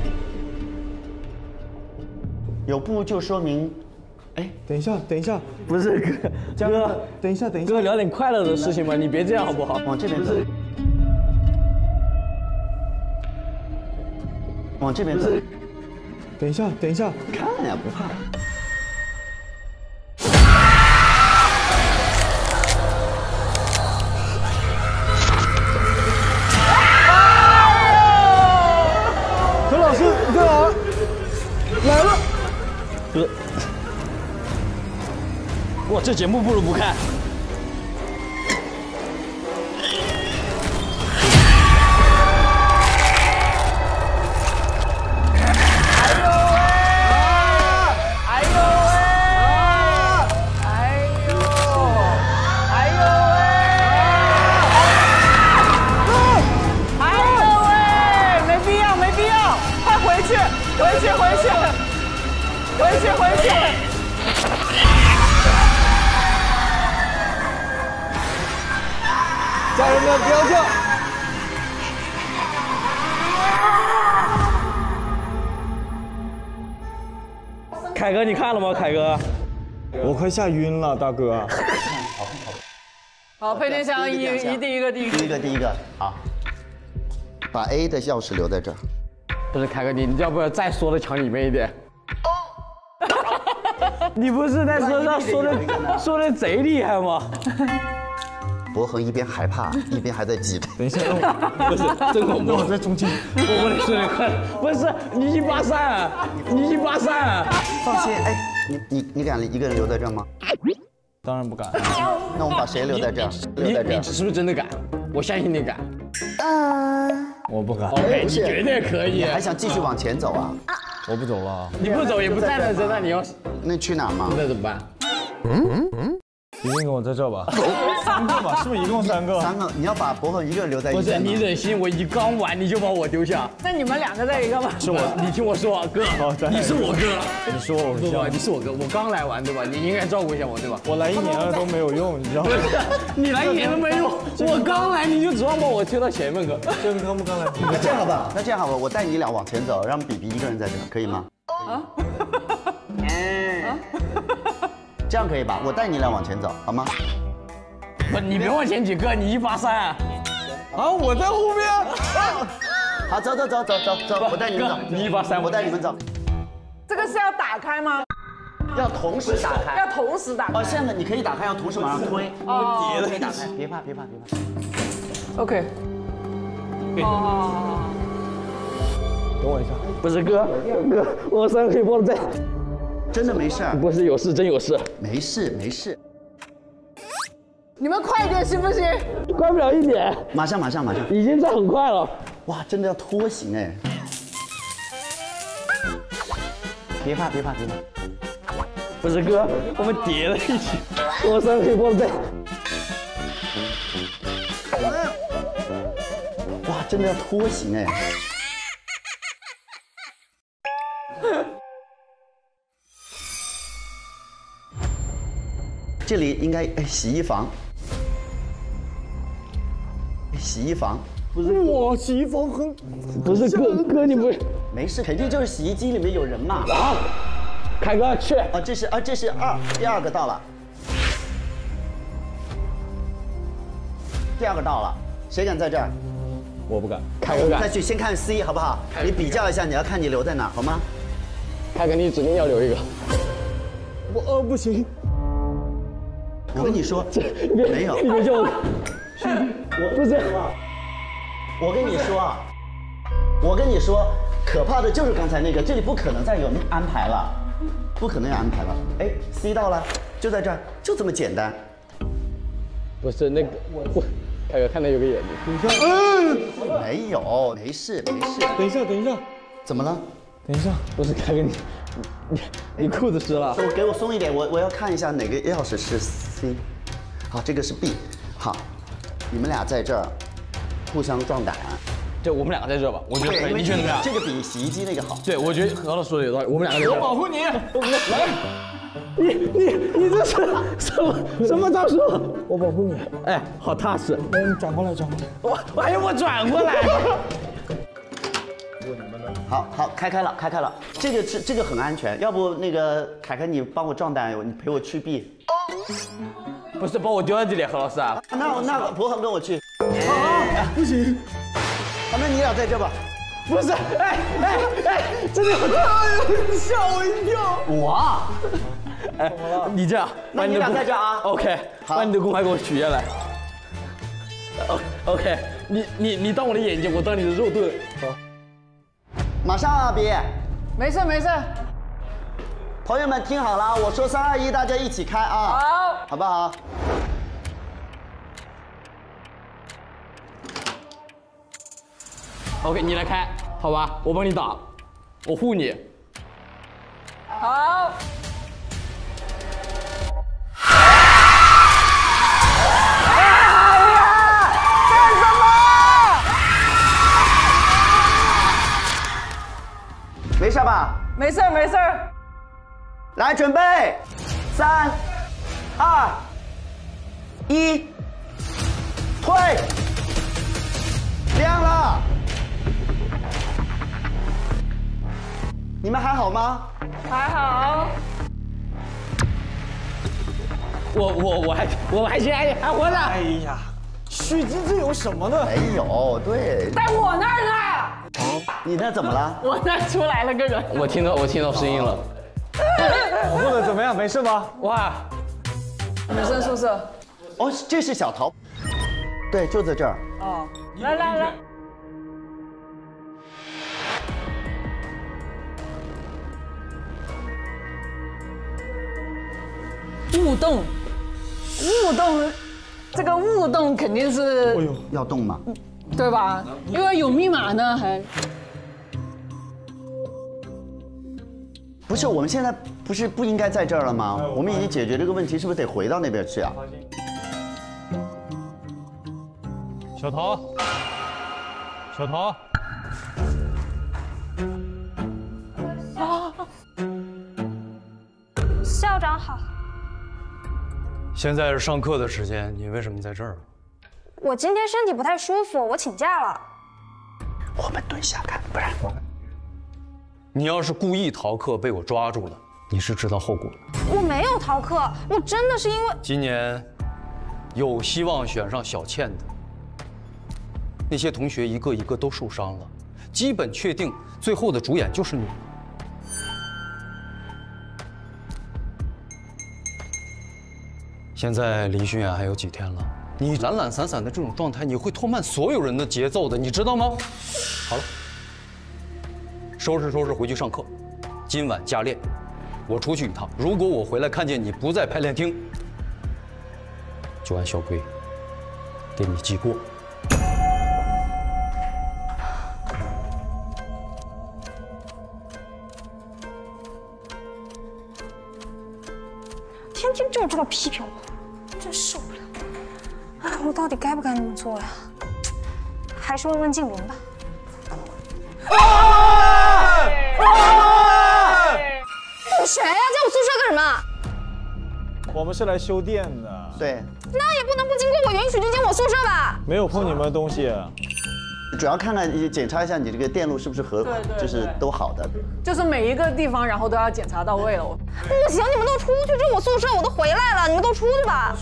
E: 有布就说明，哎，
I: 等一下，等一下，
G: 不是哥哥，
I: 等一下，等一下，
G: 哥聊点快乐的事情吧，你别这样好不好？
E: 往这边走。往这边走。
I: 等一下，等一下，
E: 看呀，不怕。
G: 这节目不如不看。
I: 吓晕了，大哥。
J: 好，裴天祥一一第一个第一个
E: 第一个第一个好，把 A 的钥匙留在这儿。
G: 不是凯哥，你要不要再缩的墙里面一点？哦你不是在车上说的说的贼厉害吗？
E: 博恒一边害怕 *laughs* 一边还在挤。
I: 等一下，
G: 不是真恐怖，
I: 我在中间。
G: 我不能说的快，不是你一八三，你一八三。
E: 放心，哎，你你你敢一个人留在这儿吗？
I: 当然不敢。
E: 那我们把谁留在这儿？留在这儿。
G: 你是不是真的敢？我相信你敢。
P: 嗯，
I: 我不敢。
G: OK，你绝对可以。
E: 你还想继续往前走啊？
I: 我不走了。
G: 你不走也不站在这，那你要
E: 那去哪儿嘛？
G: 那怎么办？
I: 嗯嗯，一定跟我在这吧。*laughs* 三个吧，是不是一共三个？
E: 三个，你要把博恒一个人留在一
G: 不是你忍心，我一刚完你就把我丢下。
J: 那你们两个在一个吧？
G: 是我，*laughs* 你听我说，哥，你是我哥，
I: 你说我偶
G: 不不，你。是我哥，我刚来完对吧？你应该照顾一下我对吧？
I: 我来一年了都没有用，你知道吗
G: 不？是，*laughs* 你来一年都没用，我刚来你就指望把我推到前面哥。
I: 这个刚不刚来？
E: 那这样好不好？那这样好吧，我带你俩往前走，让比比一个人在这，可以吗？
J: 啊？
E: 这样可以吧？我带你俩往前走，好吗？
G: 不，你别往前挤，哥，你一八三。
I: 啊，我在后面。
E: 好，走走走走走走，我带你们走。
G: 你一八三，
E: 我带你们走。
J: 这个是要打开吗？
E: 要同时打开。
J: 要同时打开。
E: 哦，现在你可以打开，要同时往上推。
J: 哦
E: 可以打开，别怕别怕别怕。
J: OK。哦。
I: 等我一下。
G: 不是哥，哥，我三个可以帮我在。
E: 真的没事儿。
G: 不是有事，真有事。
E: 没事没事，
J: 你们快点行不行？
G: 快不了一点，
E: 马上马上马上。
G: 已经在很快了。
E: 哇，真的要拖行哎！别怕别怕别怕。
G: 不是哥，我们叠了一起，我三个可以帮我在。
E: 哇，真的要拖行哎！这里应该哎，洗衣房，哎洗衣房，
G: 不是
I: 哇，洗衣房很
G: 不是哥哥，你不是
E: 没事，肯定就是洗衣机里面有人嘛。
G: 啊？凯哥去。
E: 啊，这是啊，这是二，第二个到了，第二个到了，谁敢在这儿？
I: 我不敢。
G: 凯哥敢。
E: 再去先看 C 好不好？你比较一下，你要看你留在哪，好吗？
G: 凯哥，你指定要留一个。
I: 我呃不行。
E: 我跟你说，没有，
G: 你别叫我。
E: 我
G: 不是，
E: 我跟你说啊，我跟你说，可怕的就是刚才那个，这里不可能再有安排了，不可能有安排了。哎，C 到了，就在这儿，就这么简单。
G: 不是那个，我我凯哥看到有个眼睛。
I: 等一下，嗯，
E: 没有，没事没事。
I: 等一下，等一下，
E: 怎么了？
I: 等一下，
G: 不是凯哥，你你你裤子湿了。
E: 我给我松一点，我我要看一下哪个钥匙是 C。好，这个是 B。好，你们俩在这儿互相壮胆。
G: 对，我们两个在这吧，我觉得可以，你觉得怎么样？
E: 这个比洗衣机那个好。
G: 对，我觉得何老师说的有道理，我们两个。
I: 我保护你。
G: 来，你你你这是什么？什么？招数？
I: 我保护你。
G: 哎，好踏实。
I: 哎，你转过来，转过来。
G: 我我还要我转过来。
E: 好好开开了，开开了，这个是这个很安全，要不那个凯凯你帮我壮胆，你陪我去 B。
G: 不是把我丢在这里，何老师啊？
E: 那我那博恒跟我去。
I: 啊，不行。
E: 好，那你俩在这吧。
G: 不是，哎哎哎，真的有！
I: 哎呦，吓我一跳。
E: 我。
G: 哎，你这样，
E: 那你俩在这啊。
G: OK，把你的公牌给我取下来。O OK，你你你当我的眼睛，我当你的肉盾。好。
E: 马上啊，比。
J: 没事没事。
E: 朋友们听好了，我说三二一，大家一起开啊。
J: 好。
E: 好不好
G: ？OK，你来开，好吧，我帮你挡，我护你。
J: 好。
E: 没事
J: 没事。
E: 来，准备，三、二、一，退，亮了。你们还好吗？
J: 还好。
G: 我我我还我还行还还活着。
I: 哎呀，虚惊这有什么呢？
E: 没有，对。
J: 在我那儿呢。
E: 你那怎么了？*laughs*
J: 我那出来了个人。
G: 我听到我听到声音了。
I: 保护的怎么样？没事吧？
G: 哇，
J: 女生宿舍。
E: 哦，这是小桃。对，就在这儿。
J: 哦，来来来。误动，误动，这个误动肯定是，哎呦，
E: 要动吗？
J: 对吧？因为有密码呢，还
E: 不是，我们现在不是不应该在这儿了吗？我们已经解决这个问题，是不是得回到那边去啊？
Q: 小桃，小桃，
R: 啊，校长好。
S: 现在是上课的时间，你为什么在这儿？
R: 我今天身体不太舒服，我请假了。
E: 我们蹲下看，不然。
S: 你要是故意逃课被我抓住了，你是知道后果的。
R: 我没有逃课，我真的是因为
S: 今年有希望选上小倩的那些同学，一个一个都受伤了，基本确定最后的主演就是你。现在离巡演还有几天了，你懒懒散散的这种状态，你会拖慢所有人的节奏的，你知道吗？好了，收拾收拾回去上课，今晚加练，我出去一趟，如果我回来看见你不在排练厅，就按校规给你记过。
R: 天天就知道批评我。真受不！我到底该不该那么做呀？还是问问静林吧。你谁呀？在我宿舍干什么？
I: 我们是来修电的。
E: 对。
R: 那也不能不经过我允许就进我宿舍吧？
I: 没有碰你们的东西。
E: 主要看看检查一下你这个电路是不是合，就是都好的。
J: 就是每一个地方，然后都要检查到位了。
R: 不行，你们都出去，这是我宿舍，我都回来了，你们都出去吧。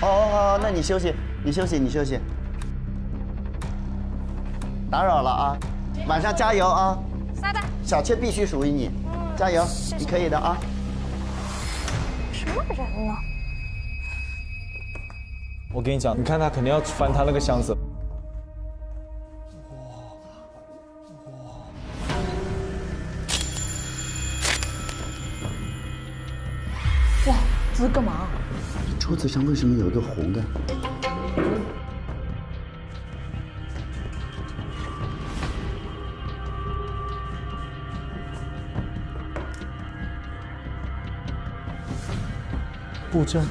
E: 哦哦，那你休息，你休息，你休息。打扰了啊，晚上加油啊！
R: 撒旦，
E: 小妾必须属于你，加油，你可以的啊。
R: 什么人呢？
I: 我跟你讲，你看他肯定要翻他那个箱子。
E: 什么有一个红的？
G: 布阵，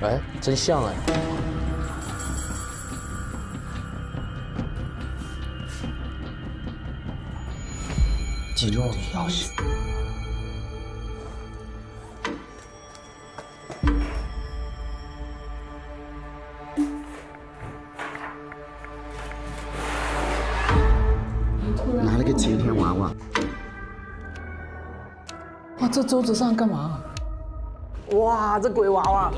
G: 哎，真像哎！
E: 记住钥匙。拿
J: 桌子上干嘛？哇，这鬼娃娃！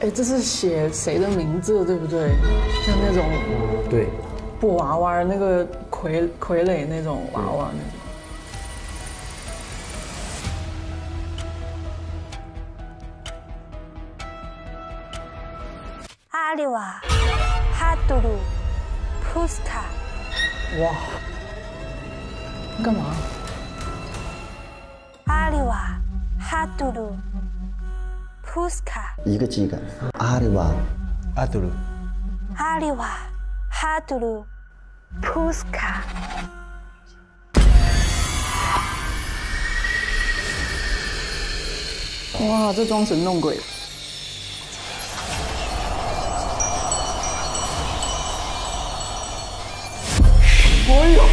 J: 哎，这是写谁的名字，对不对？像那种
G: 对
J: 布娃娃，那个傀傀儡那种娃娃那种。
R: 阿里瓦，哈杜鲁，普斯卡。
J: 哇！你干嘛？
R: 阿里瓦，哈杜鲁，普斯卡。
E: 一个机感，阿里瓦，
I: 阿杜鲁，
R: 阿里瓦，哈杜鲁，普斯卡。
J: 哇，这装神弄鬼。哎呦，我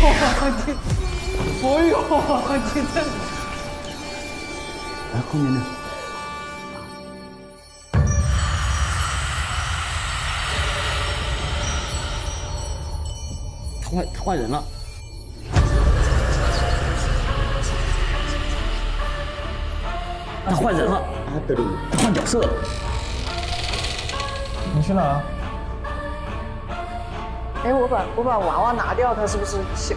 J: 天！哎呦，我天！
E: 来后面呢？
G: 他换他换人了，他换人了，他换角色了。
I: 你去哪？
J: 哎，我把我把娃娃拿掉，他是不是行？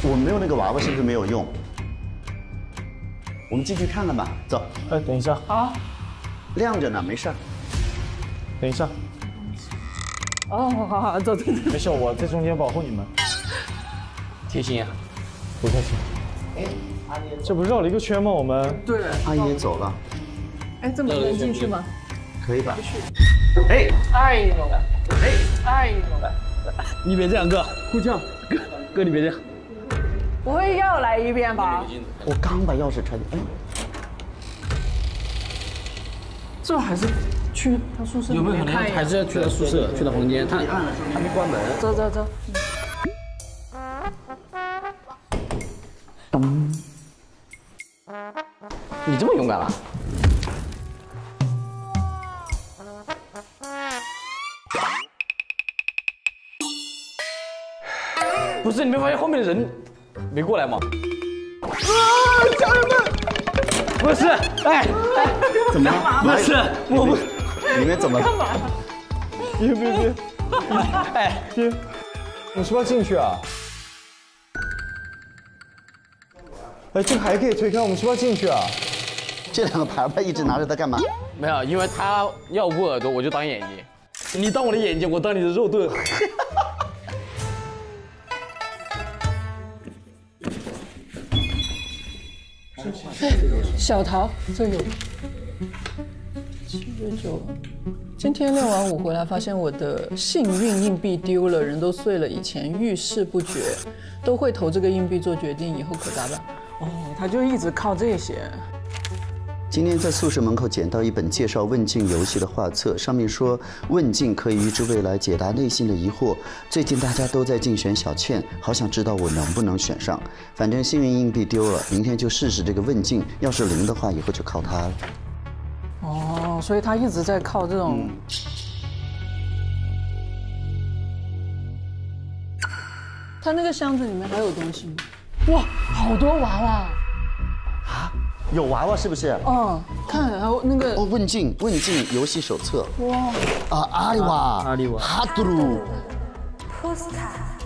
E: 我没有那个娃娃，是不是没有用？我们进去看看吧，走。
I: 哎，等一下，
J: 好，
E: 亮着呢，没事儿。
I: 等一下，
J: 哦，好好，走走走。
I: 没事，我在中间保护你们。
G: 贴心啊，
I: 不客气。这不绕了一个圈吗？我们
J: 对，
E: 阿姨也走了，
J: 哎，这么能进去吗？
E: 可以吧？
J: 哎，哎呦喂，哎，哎呦喂，
G: 你别这样，哥，
J: 呼叫，
G: 哥，哥你别这样。
J: 不会又来一遍吧？
E: 我刚把钥匙插进，哎，
J: 这还是去他宿舍
G: 有没有可能还是要去他宿舍，去他房间？他还没关门。
J: 走走走。
G: 你这么勇敢了？不是，你没发现后面的人没过来吗？
I: 啊，家人们！
G: 不是，哎哎，
E: 怎么了？
G: 不是，我不，
E: 你们怎么了？
J: 干嘛？
I: 别别别！
G: 哎，
I: 别！你是不是要进去啊？哎，这个还可以推开，我们是不是要进去啊？
E: 这两个牌牌一直拿着它干嘛？
G: 没有，因为他要捂耳朵，我就当眼睛。你当我的眼睛，我当你的肉盾。*laughs*
J: 小桃，这有七月九。今天练完舞回来，发现我的幸运硬币丢了，人都碎了。以前遇事不决，都会投这个硬币做决定，以后可咋办？哦，他就一直靠这些。
E: 今天在宿舍门口捡到一本介绍问镜游戏的画册，上面说问镜可以预知未来，解答内心的疑惑。最近大家都在竞选小倩，好想知道我能不能选上。反正幸运硬币丢了，明天就试试这个问镜，要是灵的话，以后就靠它了。
J: 哦，所以他一直在靠这种。他那个箱子里面还有东西吗？哇，好多娃娃！
E: 有娃娃是不是？
J: 嗯，看，还有那个
E: 哦，问镜问镜游戏手册。
J: 哇，
E: 啊，阿里瓦，
G: 阿里瓦，
E: 哈杜鲁，
R: 普斯卡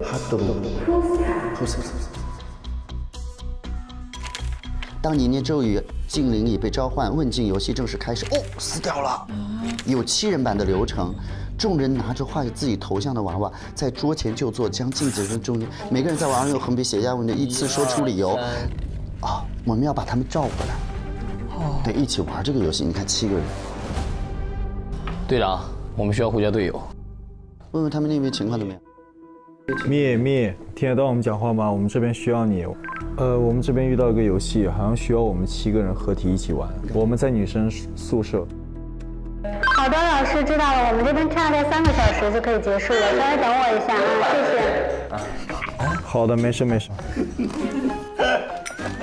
E: 哈杜鲁，Posta。当你念咒语，精灵已被召唤，问镜游戏正式开始。哦，死掉了。有七人版的流程，众人拿着画有自己头像的娃娃，在桌前就坐，将镜子扔中间，每个人在娃娃用横笔写下问题，依次说出理由。啊，我们要把他们召回来。
J: 哦，
E: 得一起玩这个游戏。你看，七个人。
G: 队长，我们需要呼叫队友。
E: 问问他们那边情况怎么样？
I: 灭灭，听得到我们讲话吗？我们这边需要你。呃，我们这边遇到一个游戏，好像需要我们七个人合体一起玩。我们在女生宿舍。
H: 好的，老师知道了。我们这边差了三个小时就可以结束了，稍微等我一下啊，谢谢。
I: 好的，没事没事。*laughs* *laughs*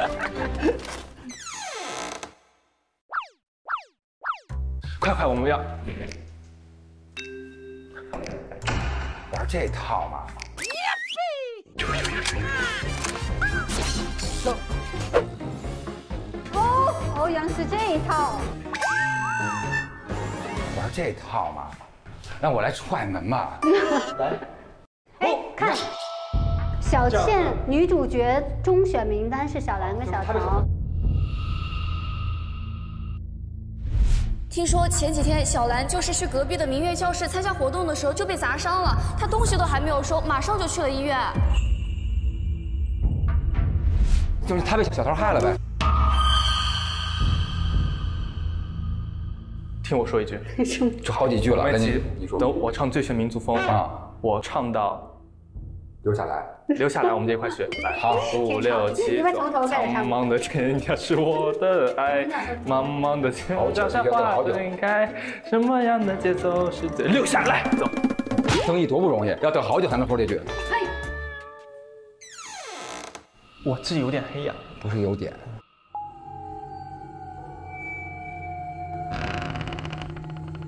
F: 快快，我们要玩这套嘛？
H: 哦，欧阳是这一套。
F: 玩这套嘛？让我来踹门嘛？*laughs* 来，
H: 哎，看，小倩女主角中选名单是小兰跟小桃。
N: 听说前几天小兰就是去隔壁的明月教室参加活动的时候就被砸伤了，她东西都还没有收，马上就去了医院。
F: 就是她被小偷害了呗。
I: 听我说一句，*laughs*
F: 就好几句了，赶紧
I: 等我唱《最炫民族风》啊，我唱到
F: 留下来，*laughs*
K: 留下来，我们这一块学。*laughs* 来，
F: 好，
K: 五六七，
H: 你们从头开始唱。
K: 茫茫的天涯是我的爱，茫茫的天涯像花盛开，什么样的节奏是最？留下来，走。
F: 生意多不容易，要等好久才能说这句。
K: 哇，这有点黑呀。
F: 不是有点。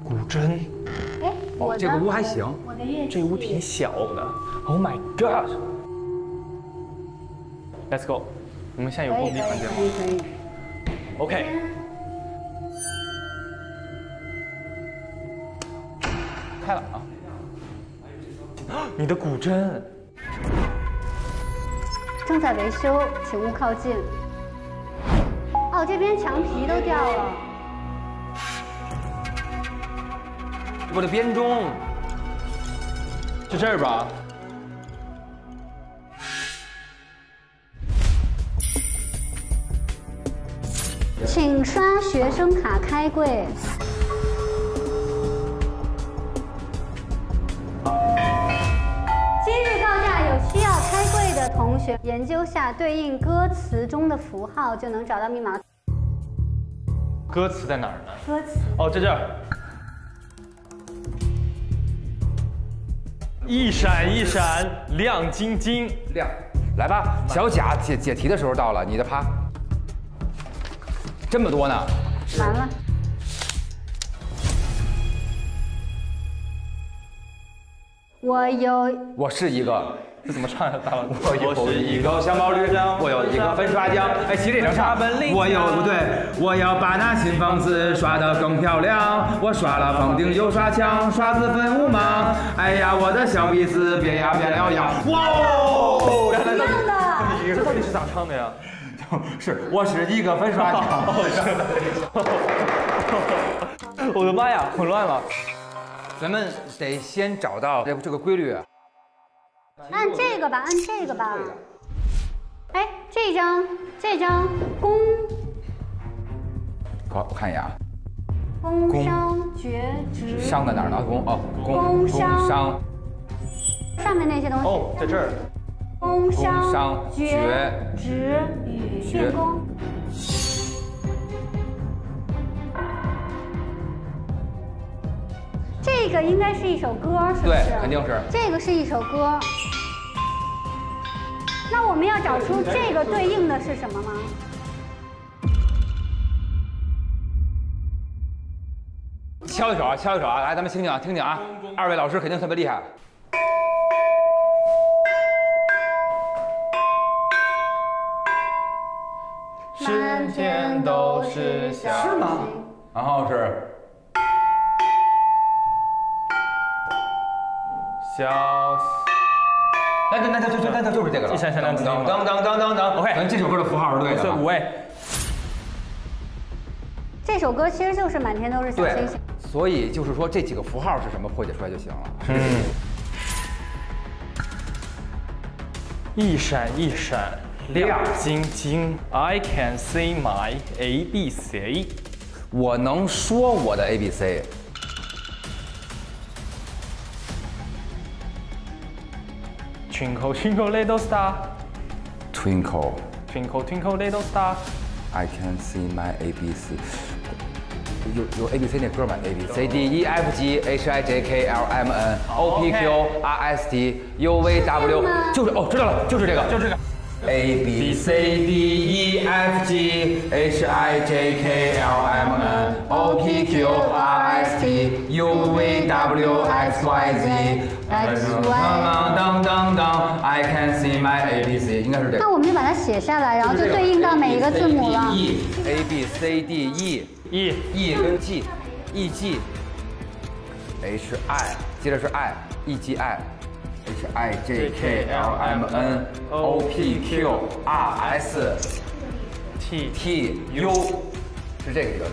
K: 古筝。
F: 这个屋还行。
K: 这屋挺小的。Oh my god! Let's go. 我们现在有蹦迪环节吗？
H: 可以可以。
K: OK。开了啊！你的古筝。
H: 正在维修，请勿靠近。哦，这边墙皮都掉了。
F: 我的编钟
K: 就这儿吧？
H: 请刷学生卡开柜。今日告假，有需要开柜的同学，研究下对应歌词中的符号，就能找到密码。
K: 歌词在哪儿呢？
H: 歌词
K: 哦，在这儿。一闪一闪亮晶晶，
F: 亮，来吧，小贾解解题的时候到了，你的趴。这么多呢？
H: 完了。我有，
F: 我是一个，
K: 这怎么唱呀？大佬，
F: 我是一个小毛驴，我有一个粉刷匠。哎，其实也能唱。我有不对，我要把那新房子刷得更漂亮。我刷了房顶又刷墙，刷子粉雾吗？哎呀，我的小鼻子变呀变了呀！哇哦！
H: 一样的。
K: 这到底是咋唱的呀？
F: 是我是一个粉刷匠。*laughs*
K: 我的妈呀，混乱了。
F: 咱们得先找到这这个规律。
H: 按这个吧，按这个吧。哎，这张，这张工。
F: 好，我看一眼啊。
H: 工商角徵。
F: 商在哪儿呢？工哦，
H: 工商。上面那些东西。
K: 哦，在这儿。
H: 工商角徵
F: 与
H: 电工。这个应该是一首歌，是不是？
F: 对，肯定是。
H: 这个是一首歌。那我们要找出这个对应的是什么吗？
F: 敲一首啊，敲一首啊，来，咱们听听啊，听听啊，二位老师肯定特别厉害。
K: 满天都是星。
F: 是吗？然后是。
K: 小，
F: 那那那就就那就是这个了。
K: 一闪闪亮晶晶。
F: 当当当当当。
K: OK，
F: 咱这首歌的符号是对的。
K: 五位。
H: 这首歌其实就是满天都是小星星。
F: 所以就是说这几个符号是什么，破解出来就行了。
K: 嗯。一闪一闪亮晶晶，I can see my A B C。
F: 我能说我的 A B C。
K: Twinkle, twinkle, little star.
F: Twinkle.
K: Twinkle, twinkle, little star.
F: I can see my ABC. 有有 A B C 那歌吗？A B C D E F G H I J K L M N O P Q R S T U V W，就是哦，知道了，就是这个，
K: 就是这个。
F: A oh, B C D E F G H I J K L M N O P Q R S T U V W X Y Z。当当当当，I can see my A B C，应该是这个。
H: 那我们就把它写下来，然后就对应到每一个字母了。
F: E A B C D E
K: E
F: E 跟 G E G H I，接着是 I E G I。H I J K L M N O P Q R S
K: T
F: T U，是这个一个字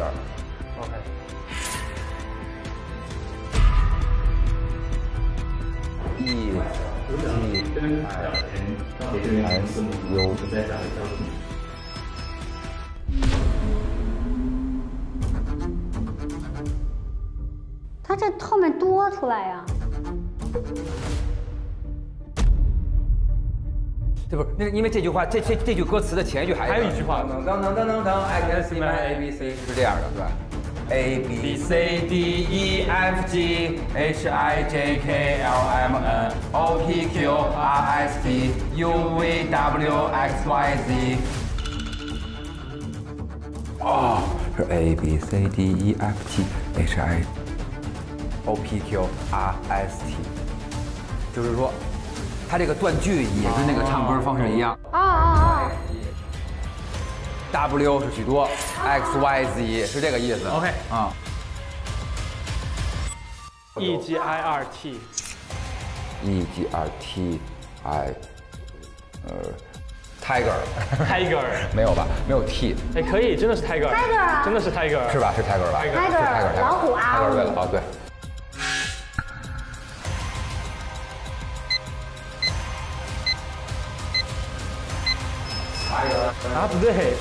F: E G S U。
H: 它这后面多出来呀、
F: 这不是那因为这句话，这这这句歌词的前一句还
K: 还有一句话
F: 噔噔噔噔噔噔，I can see my A B C 是这样的，是吧？A B C D E F G H I J K L M N O P Q R S T U V W X Y Z。哦，是 A B C D E F G H I O P Q R S T，就是说，它这个断句也跟那个唱歌方式一样。
H: 哦哦
F: W 是许多，X Y Z 是这个意思。
K: OK
F: 啊
K: E G I R
F: T，，E G R T I，呃，Tiger。
K: Tiger
F: 没有吧？没有 T。
K: 哎，可以，真的是 Tiger。
H: Tiger 啊
K: 真的是 Tiger。
F: 是吧？是 Tiger 吧
K: Tiger
F: 是 Tiger，
H: 老虎啊
F: Tiger 对了，哦对。
K: 啊，不对，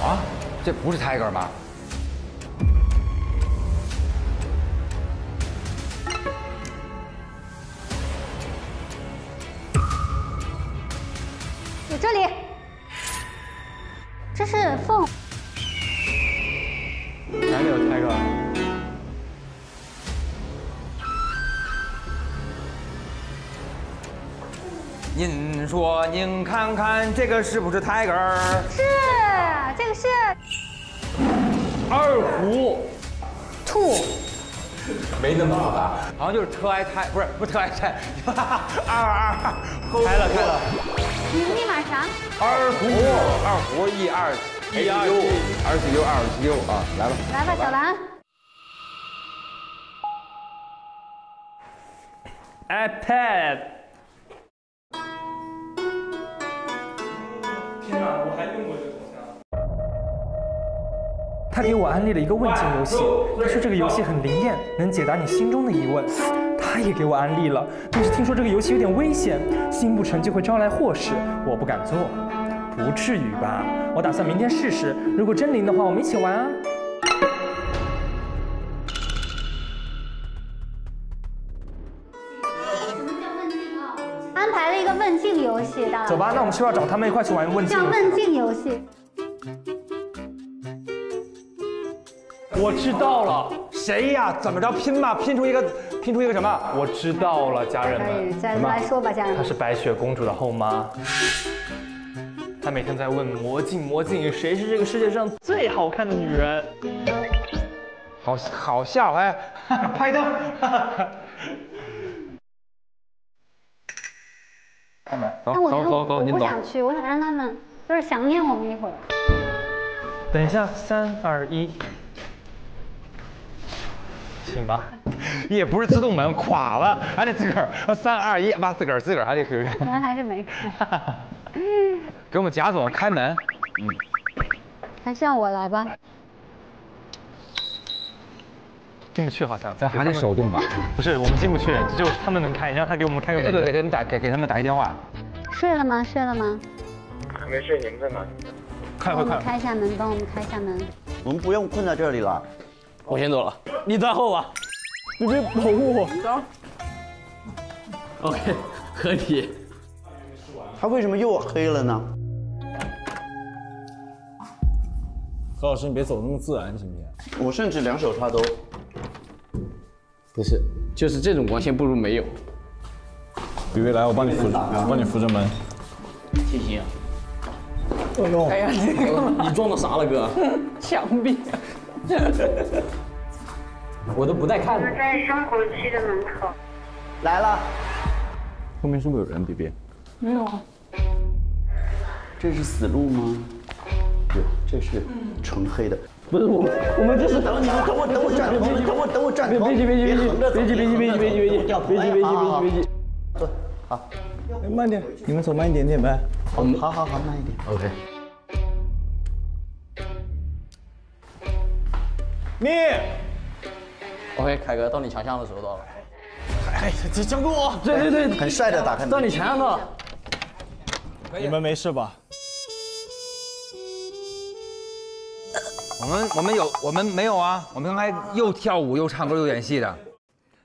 F: 啊，这不是 Tiger 吗？看看这个是不是 Tiger？
H: 是这个是。
K: 二胡，
H: 兔，
F: 没那么复杂，好像就是特爱太，不是不是特爱猜，*laughs* 二二
K: 开了开了，
H: 你的密码啥？
F: 二胡。二胡一二一二。六二十六二十六啊，来吧。
H: 来吧，小兰
K: ，iPad。他给我安利了一个问境游戏，他说这个游戏很灵验，能解答你心中的疑问。他也给我安利了，但是听说这个游戏有点危险，心不诚就会招来祸事，我不敢做。不至于吧？我打算明天试试，如果真灵的话，我们一起玩啊。
H: 安排了一个问境游戏，大
K: 走吧，那我们是不是要找他们一块去玩问境
H: 叫？问境游戏。
K: 我知道了，
I: 谁呀？怎么着拼嘛？拼出一个，拼出一个什么？
K: 我知道了，家人
H: 可以
K: 们。
H: 再来说吧，家人们。
K: 她是白雪公主的后妈，她每天在问魔镜魔镜，谁是这个世界上最好看的女人？
F: 好好笑哎，*laughs* 拍灯。开门，走走走走，
H: 我
F: 您走。
H: 不想去，我想让他们就是想念我们一会儿。
K: 等一下，三二一，行吧。
F: 也不是自动门垮了，还得自个儿三二一，把自个儿自个儿还得给
H: 可能还是没开，
F: 给我们贾总开门。嗯，
H: 还是让我来吧。
K: 进不去好像。
F: 咱还得手动吧？
K: 不是，我们进不去，只有他们能开，你让他给我们开个门。
F: 对对，给他们打给给他们打一电话。
H: 睡了吗？睡了吗？
F: 还没睡，你们在哪？
H: 帮我们开一下门，帮我们开一下门。
E: 我们不用困在这里了。
G: 我先走了，你断后吧。你别保护我。走。OK，合体。
E: 他为什么又黑了呢？
D: 何老师，你别走那么自然，行不行？
E: 我甚至两手插兜。
G: 不是，就是这种光线不如没有。
D: 雨薇来，我帮你扶，我帮你扶着门。
G: 谢谢啊。
D: 哎呦
G: 哎呀，你撞到啥了，哥？*laughs*
J: 墙壁。*laughs*
G: 我都不带看的。
H: 在生活区的门口。
E: 来了。
D: 后面是不是有人？，B B？。
J: 没有啊。
E: 这是死路吗？对，这是纯黑的。
G: 不是我，我们这是
E: 等你们等我等我转头，等我等我转头。
G: 别急别急别急
E: 横着走
G: 别急别急别急别急别急别急别急别急。
E: 坐，好。
D: 哎慢点，你们走慢一点点呗。
E: 好，好好好，慢一点。
G: OK。
D: 你。
G: OK，凯哥，到你强项的时候到了。
D: 哎，这交给我。
G: 对对对，
E: 很帅的打开门。
G: 到你强项了。
D: 你们没事吧？
F: 我们我们有我们没有啊，我们刚才又跳舞又唱歌又演戏的。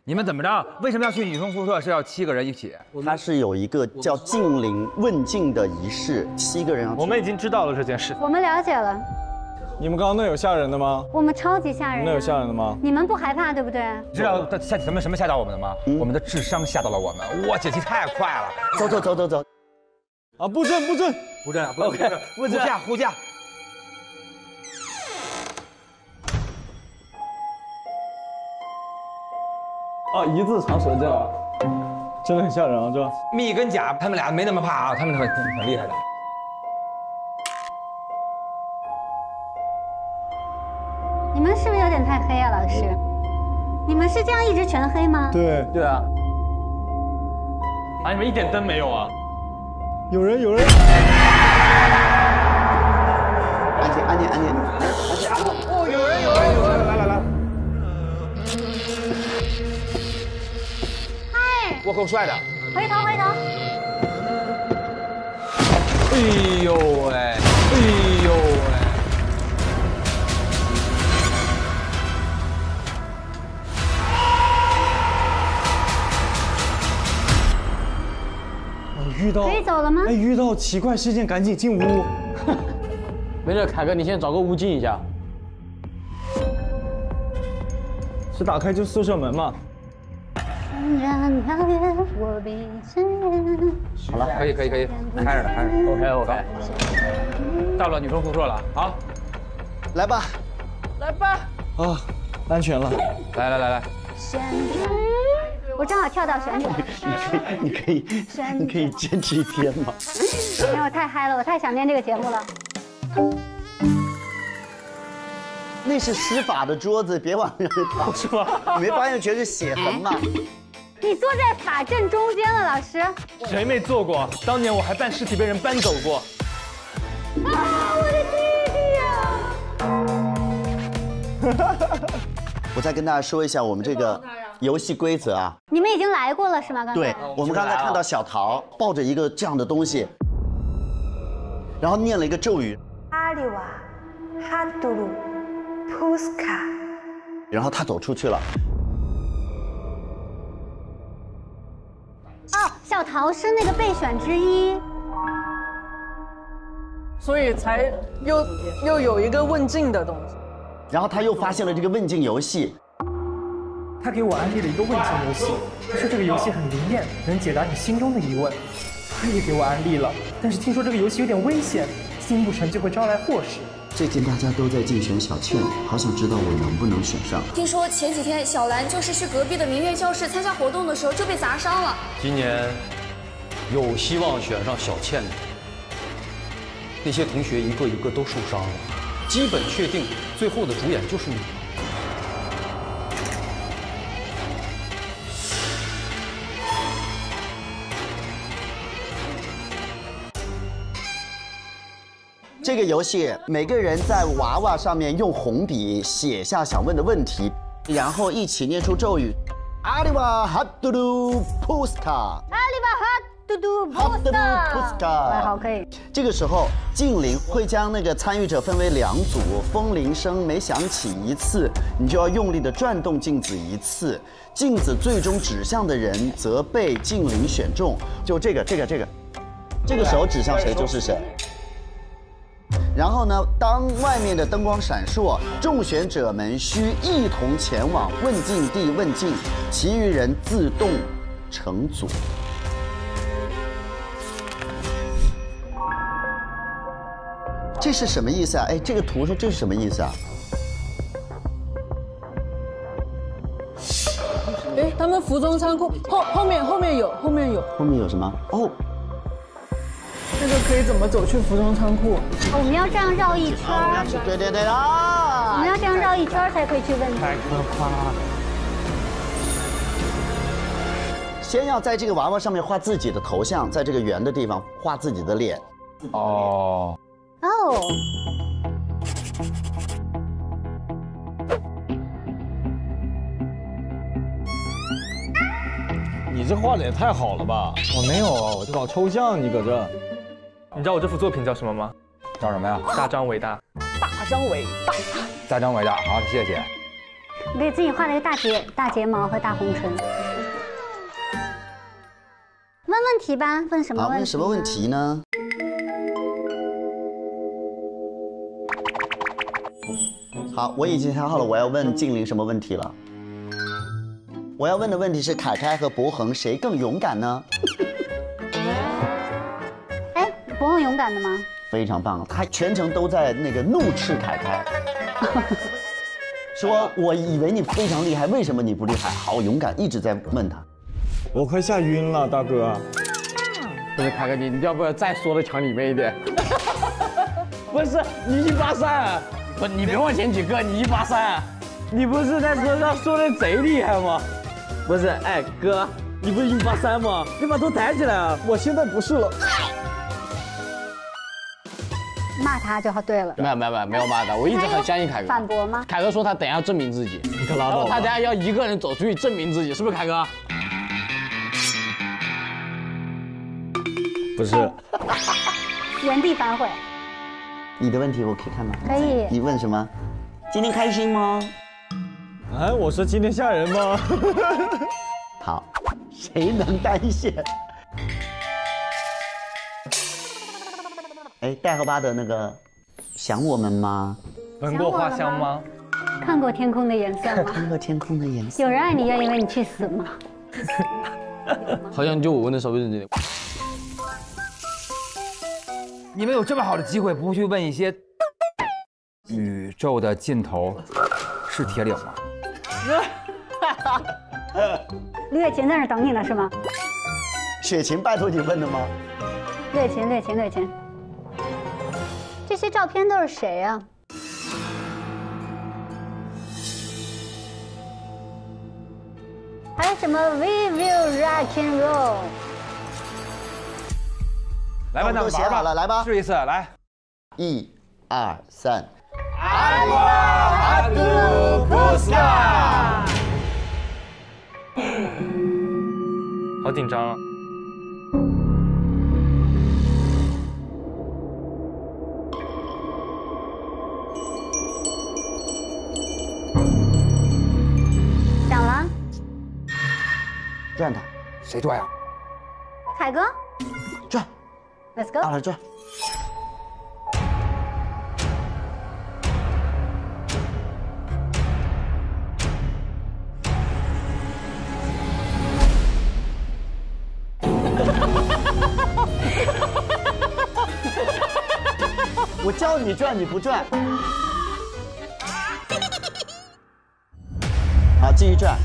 F: 你们怎么着？为什么要去女生宿舍？是要七个人一起？
E: 它是有一个叫禁灵问境的仪式，七个人要。
K: 我们已经知道了这件事。
H: 我们了解了，
D: 你们刚刚那有吓人的吗？
H: 我们超级吓人。
D: 那有吓人的吗？
H: 你们不害怕对不对？
F: 知道吓什么什么吓到我们的吗？我们的智商吓到了我们。哇，解题太快了！
E: 走走走走走。
D: 啊，布阵布阵
F: 布阵布阵护驾护驾。
D: 啊，一字长蛇阵啊，真的很吓人啊！这
F: 蜜跟甲他们俩没那么怕啊，他们很很厉害的。
H: 们是不是有点太黑啊，老师？你们是这样一直全黑吗？
D: 对
F: 对啊。
K: 啊，你们一点灯没有啊？
D: 有人有人。
E: 安静安静安静安静。哦，有人有人有人，来来来。
H: 嗨。
F: 我够帅的。
H: 回头回头。
F: 哎呦喂！
D: 遇到
H: 可以走了吗？
D: 哎，遇到奇怪事件赶紧进屋。*laughs*
G: 没事，凯哥，你先找个屋静一下。
D: 是打开就宿舍门吗？
F: 好了，可以可以可以，开着呢，开着。
G: OK OK。
F: 到了女生宿舍了，好，
E: 来吧，
J: 来吧。
D: 啊，安全了。
F: 来来来来。
H: 我正好跳到旋转。
E: 你可以，你可以，你可以坚持一天吗？*laughs*
H: 因为我太嗨了，我太想念这个节目了。
E: 那是施法的桌子，别往那里跑，
K: 是吧？
E: 你没发现全是血痕吗？*laughs*
H: 你坐在法阵中间了，老师。
K: 谁没坐过？当年我还扮尸体被人搬走过。
H: 啊，我的弟弟呀啊！*laughs*
E: 我再跟大家说一下我们这个游戏规则啊。
H: 你们已经来过了是吗？刚才。
E: 对，我们刚才看到小桃抱着一个这样的东西，然后念了一个咒语，
R: 阿里瓦哈杜鲁普斯卡，
E: 然后他走出去了。
H: 哦，小桃是那个备选之一。
J: 所以才又又有一个问境的东西。
E: 然后他又发现了这个问境游戏，
K: 他给我安利了一个问境游戏，他说这个游戏很灵验，能解答你心中的疑问。他也给我安利了，但是听说这个游戏有点危险，心不成就会招来祸事。
E: 最近大家都在竞选小倩，好想知道我能不能选上。
N: 听说前几天小兰就是去隔壁的明月教室参加活动的时候就被砸伤了。
S: 今年有希望选上小倩的那些同学，一个一个都受伤了，基本确定最后的主演就是你。
E: 这个游戏，每个人在娃娃上面用红笔写下想问的问题，然后一起念出咒语：阿里瓦哈嘟噜普斯卡。
H: 阿里瓦哈嘟嘟普斯
E: 卡。
H: 哎，好，可以。
E: 这个时候，静灵会将那个参与者分为两组，风铃声每响起一次，你就要用力的转动镜子一次，镜子最终指向的人则被静灵选中。就这个，这个，这个，这个手指向谁就是谁。然后呢，当外面的灯光闪烁，中选者们需一同前往问境地问境，其余人自动成组。这是什么意思啊？哎，这个图说这是什么意思啊？
J: 哎，他们服装仓库后后面后面有后面有
E: 后面有什么？哦。
J: 这个可以怎么走去服装仓库？
H: 我们要这样绕一圈。
E: 我们要去，对对对啊！
H: 我们要这样绕一圈才可以去问。
E: 太可怕了！先要在这个娃娃上面画自己的头像，在这个圆的地方画自己的脸。
F: 哦。
H: 哦。
D: 你这画的也太好了吧！我没有啊，我就搞抽象，你搁这。
K: 你知道我这幅作品叫什么吗？
F: 叫什么呀？
K: 大张伟大。
J: 大张伟大。
F: 大张伟大，好，谢谢。
H: 你给自己画了一个大睫大睫毛和大红唇。问问题吧，问什么，问题？
E: 问什么问？题呢？好，我已经想好了，我要问静玲什么问题了。我要问的问题是：凯凯和博恒谁更勇敢呢？
H: 哎，博恒勇敢的吗？
E: 非常棒，他全程都在那个怒斥凯凯，*laughs* 说我以为你非常厉害，为什么你不厉害？好勇敢，一直在问他。
D: 我快吓晕了，大哥。
G: 不是凯哥，你你要不要再说的强里面一点？*laughs* *laughs* 不是你一八三，不你别往前几个，你一八三，你不是在车上说的贼厉害吗？不是，哎哥，你不是一八三吗？你把头抬起来啊！我现在不是了。
H: 骂他就好对了。
G: 没有没有没有没有骂他，我一直很相信凯哥。
H: 反驳吗？
G: 凯哥说他等一下要证明自己，你
D: 可拉倒吧
G: 然后他等下要一个人走出去证明自己，是不是凯哥？
D: 不是，*laughs*
H: 原地反悔。
E: 你的问题我可以看吗？
H: 可以
E: 你问什么？今天开心吗？
D: 哎，我说今天吓人吗？*laughs*
E: 好，谁能单选？哎，戴和巴的那个想我们吗？
K: 闻过花香吗？
H: 看过天空的颜色吗？
E: 看过天空的颜色。
H: 有人爱你要因为你去死吗？*laughs*
G: 好像就我问的稍微认真点。
F: 你们有这么好的机会，不去问一些宇宙的尽头是铁岭吗？
H: 李雪琴在那儿等你呢是吗？
E: 雪琴拜托你问的吗？
H: 略琴，略琴，略琴。这些照片都是谁啊？还有什么 We will rock and roll？
F: 来吧，那
E: 那我们都
F: 我玩吧，
E: 写好了，来吧，
F: 试一次，来。
E: 一、二、三。
F: 阿杜布斯卡。
K: 好紧张啊！
H: 讲了，
E: 转他，
F: 谁转呀？
H: 凯哥
E: 转
H: ，Let's go。
E: 大了转。*laughs* 我叫你转，你不转。*laughs* 好，继续转。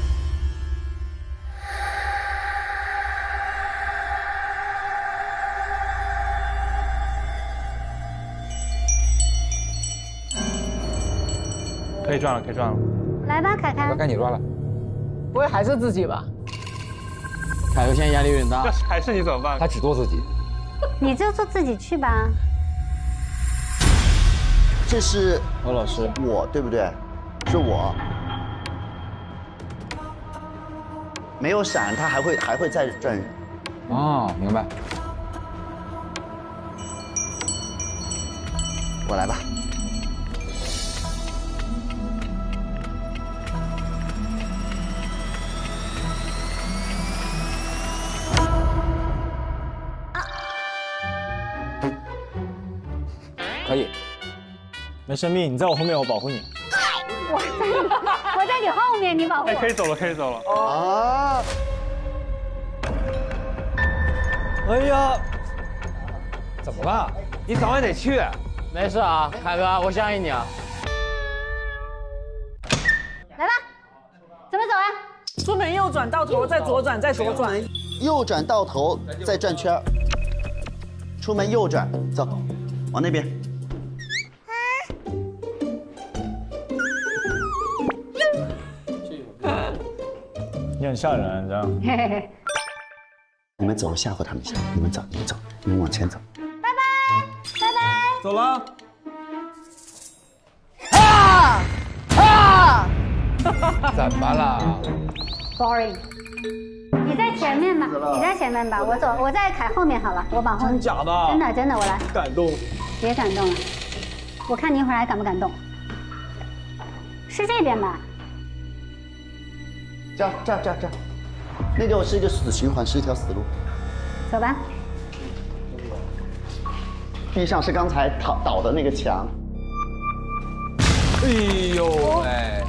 K: 转了，可以转了。
H: 来吧，凯凯。
F: 该你转了。
J: 不会还是自己吧？
G: 凯哥现在压力有点大
K: 要。是 *laughs* 还是你怎么办？
F: 他只做自己。
H: 你就做自己去吧。
E: 这是
G: 何老师，
E: 我对不对？是我。没有闪，他还会还会再转。
F: 哦，明白。
E: 我来吧。
D: 没生病，你在我后面，我保护你。
H: 我在你，我在你后面，你保护
K: 哎，可以。走了，可以走了。
E: 啊！
D: 哎呀，
F: 怎么了？你早晚得去。
G: 没事啊，凯哥，我相信你啊。
H: 来吧，怎么走啊？
J: 出门右转到头，再左转，再左转。
E: 右转到头，再转圈出门右转，走，往那边。
D: 很吓人，这样。
H: 嘿嘿嘿，
E: 你们走，吓唬他们一下。你们走，你们走，你们往前走。
H: 拜拜，拜拜。
D: 走了。
H: 啊啊 *laughs*
F: 怎么了
H: ？！Boring。你在前面吧，你在前面吧，我走，我在凯后面好了，我保护你。
D: 真假的
H: 真的真的，我来。
D: 感动。
H: 别感动了，我看你一会儿还感不感动？是这边吧？
E: 这样这样这样这样，那个是一个死循环，是一条死路。
H: 走吧。
E: 地上是刚才倒倒的那个墙。
F: 哎呦哎，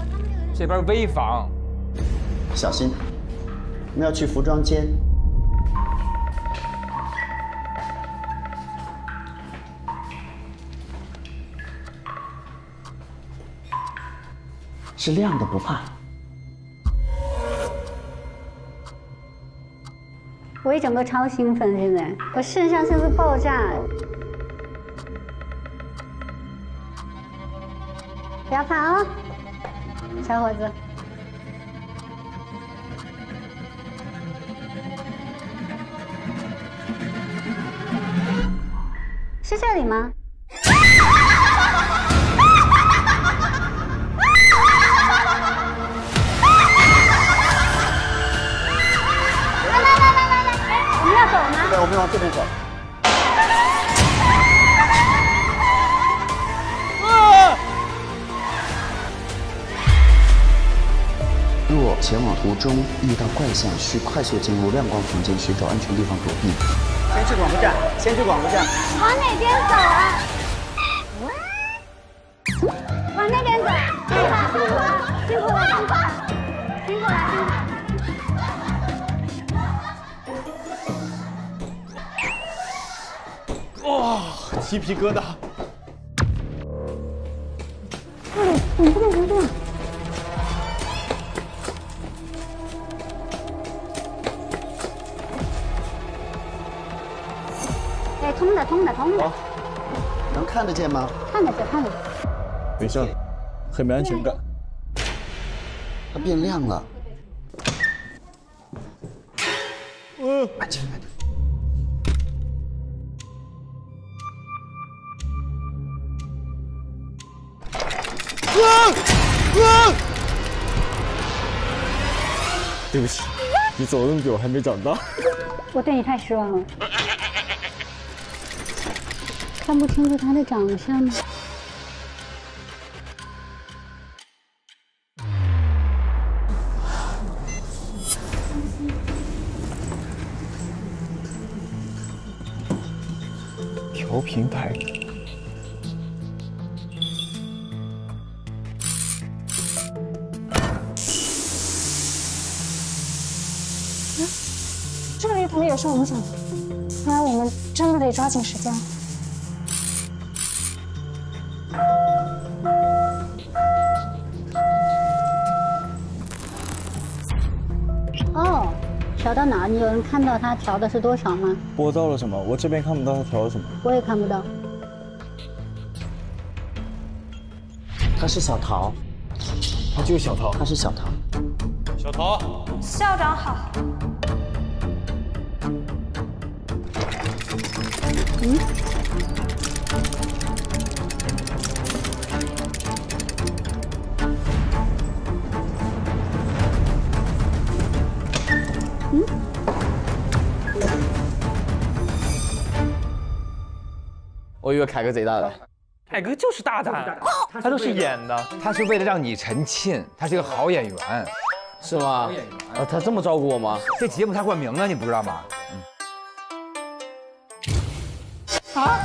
F: 这边危房，
E: 小心！我们要去服装间。是亮的，不怕。
H: 我一整个超兴奋，现在我肾上腺素爆炸。不要怕啊，小伙子。是这里吗？我们
E: 往这边走。若前往途中遇到怪象，需快速进入亮光房间，寻找安全地方躲避。先去广播站，先去广播站。
H: 往哪边走啊？往那边走。辛苦了，辛苦了，
I: 哇，鸡皮疙瘩！
H: 哎，通的，通的，通的，
E: 能看得见吗？
H: 看得见，看得见。
I: 等一下，很没安全感。
E: 它变亮了。
I: 嗯，
E: 安全感。
I: 啊啊！对不起，你走了那么久还没长大。
H: 我对你太失望了。看不清楚他的长相吗？
I: 调平台。
T: 桶也是我们想，看来我们真的得抓紧时间了。
H: 哦，调到哪？你有人看到他调的是多少吗？
I: 播到了什么？我这边看不到他调了什么。
H: 我也看不到。
E: 他是小桃，
I: 他就是小桃，
E: 他是小桃。
I: 小桃，
T: 校长好。
H: 嗯。嗯。
G: 我以为凯哥贼大胆，
K: 凯哥就是大胆，他都是演的。
F: 他是为了让你沉浸，他是个好演员，
G: 是吗？啊，他这么照顾我吗？
F: 这节目他冠名了，你不知道吗？
K: 啊？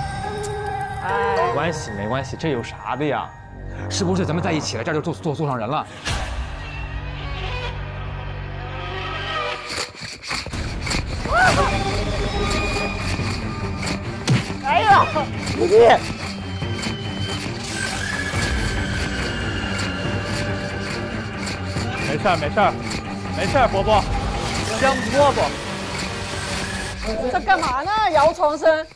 K: 没关系，没关系，这有啥的呀？
F: 是不是咱们在一起了，这就坐坐坐上人了？
K: 哎呀，徒弟！没事儿，没事儿，没事儿，伯伯，香饽饽。
J: 在干嘛呢？摇床声。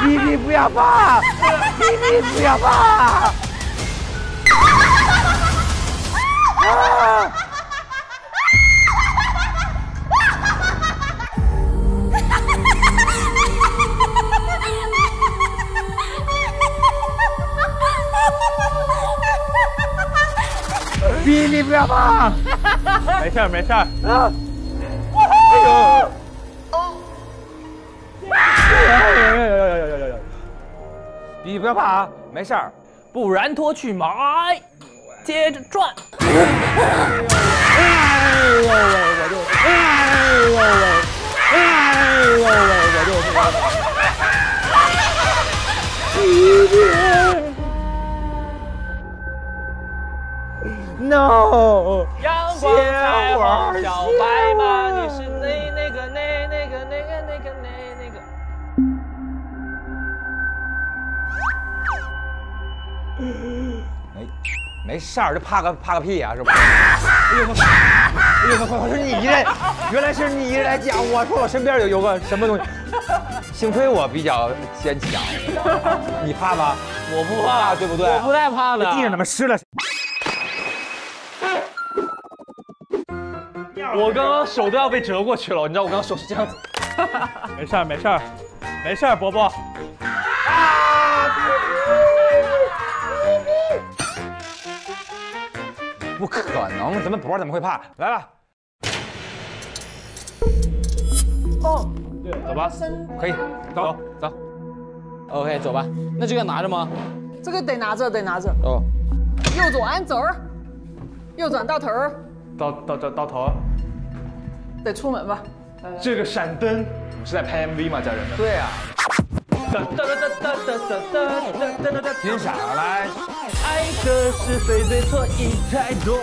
K: 弟弟不要怕，弟弟不要怕，没事，没事。啊！哎呦！啊！哎呦呦呦呦呦呦！
F: 你不要怕啊，没事儿，
K: 不然拖去买，接着转。哎
F: 呦喂，我就，哎呦喂，哎呦喂，我就那
K: 个，哎呦，no。光彩虹小白马，你是那那个那那个那个那个那那个。
F: 没没事儿，这怕个怕个屁呀，是吧？哎呦我，哎呦我，我说你一人，原来是你来讲，我说我身边有有个什么东西，幸亏我比较坚强，你怕吗？
K: 我不怕，
F: 对不对？
K: 我不太怕的。
F: 地上怎么湿了？
K: 我刚刚手都要被折过去了，你知道我刚刚手是这样子。没事儿，没事儿，没事儿，伯伯。
F: 不可能，咱们博怎么会怕？来吧。
K: 哦，对，走吧，
F: 可以，走走。
G: OK，走吧。那这个拿着吗？
J: 这个得拿着，得拿着。
G: 哦。
J: 右转走儿，右转到头儿，
K: 到到到到头。
J: 得出门吧。
K: 这个闪灯是在拍 MV 吗，家人们？
F: 对啊。
K: 哒哒哒哒哒哒哒哒哒哒。
F: 欣赏来。
K: 爱的是非对错已太多，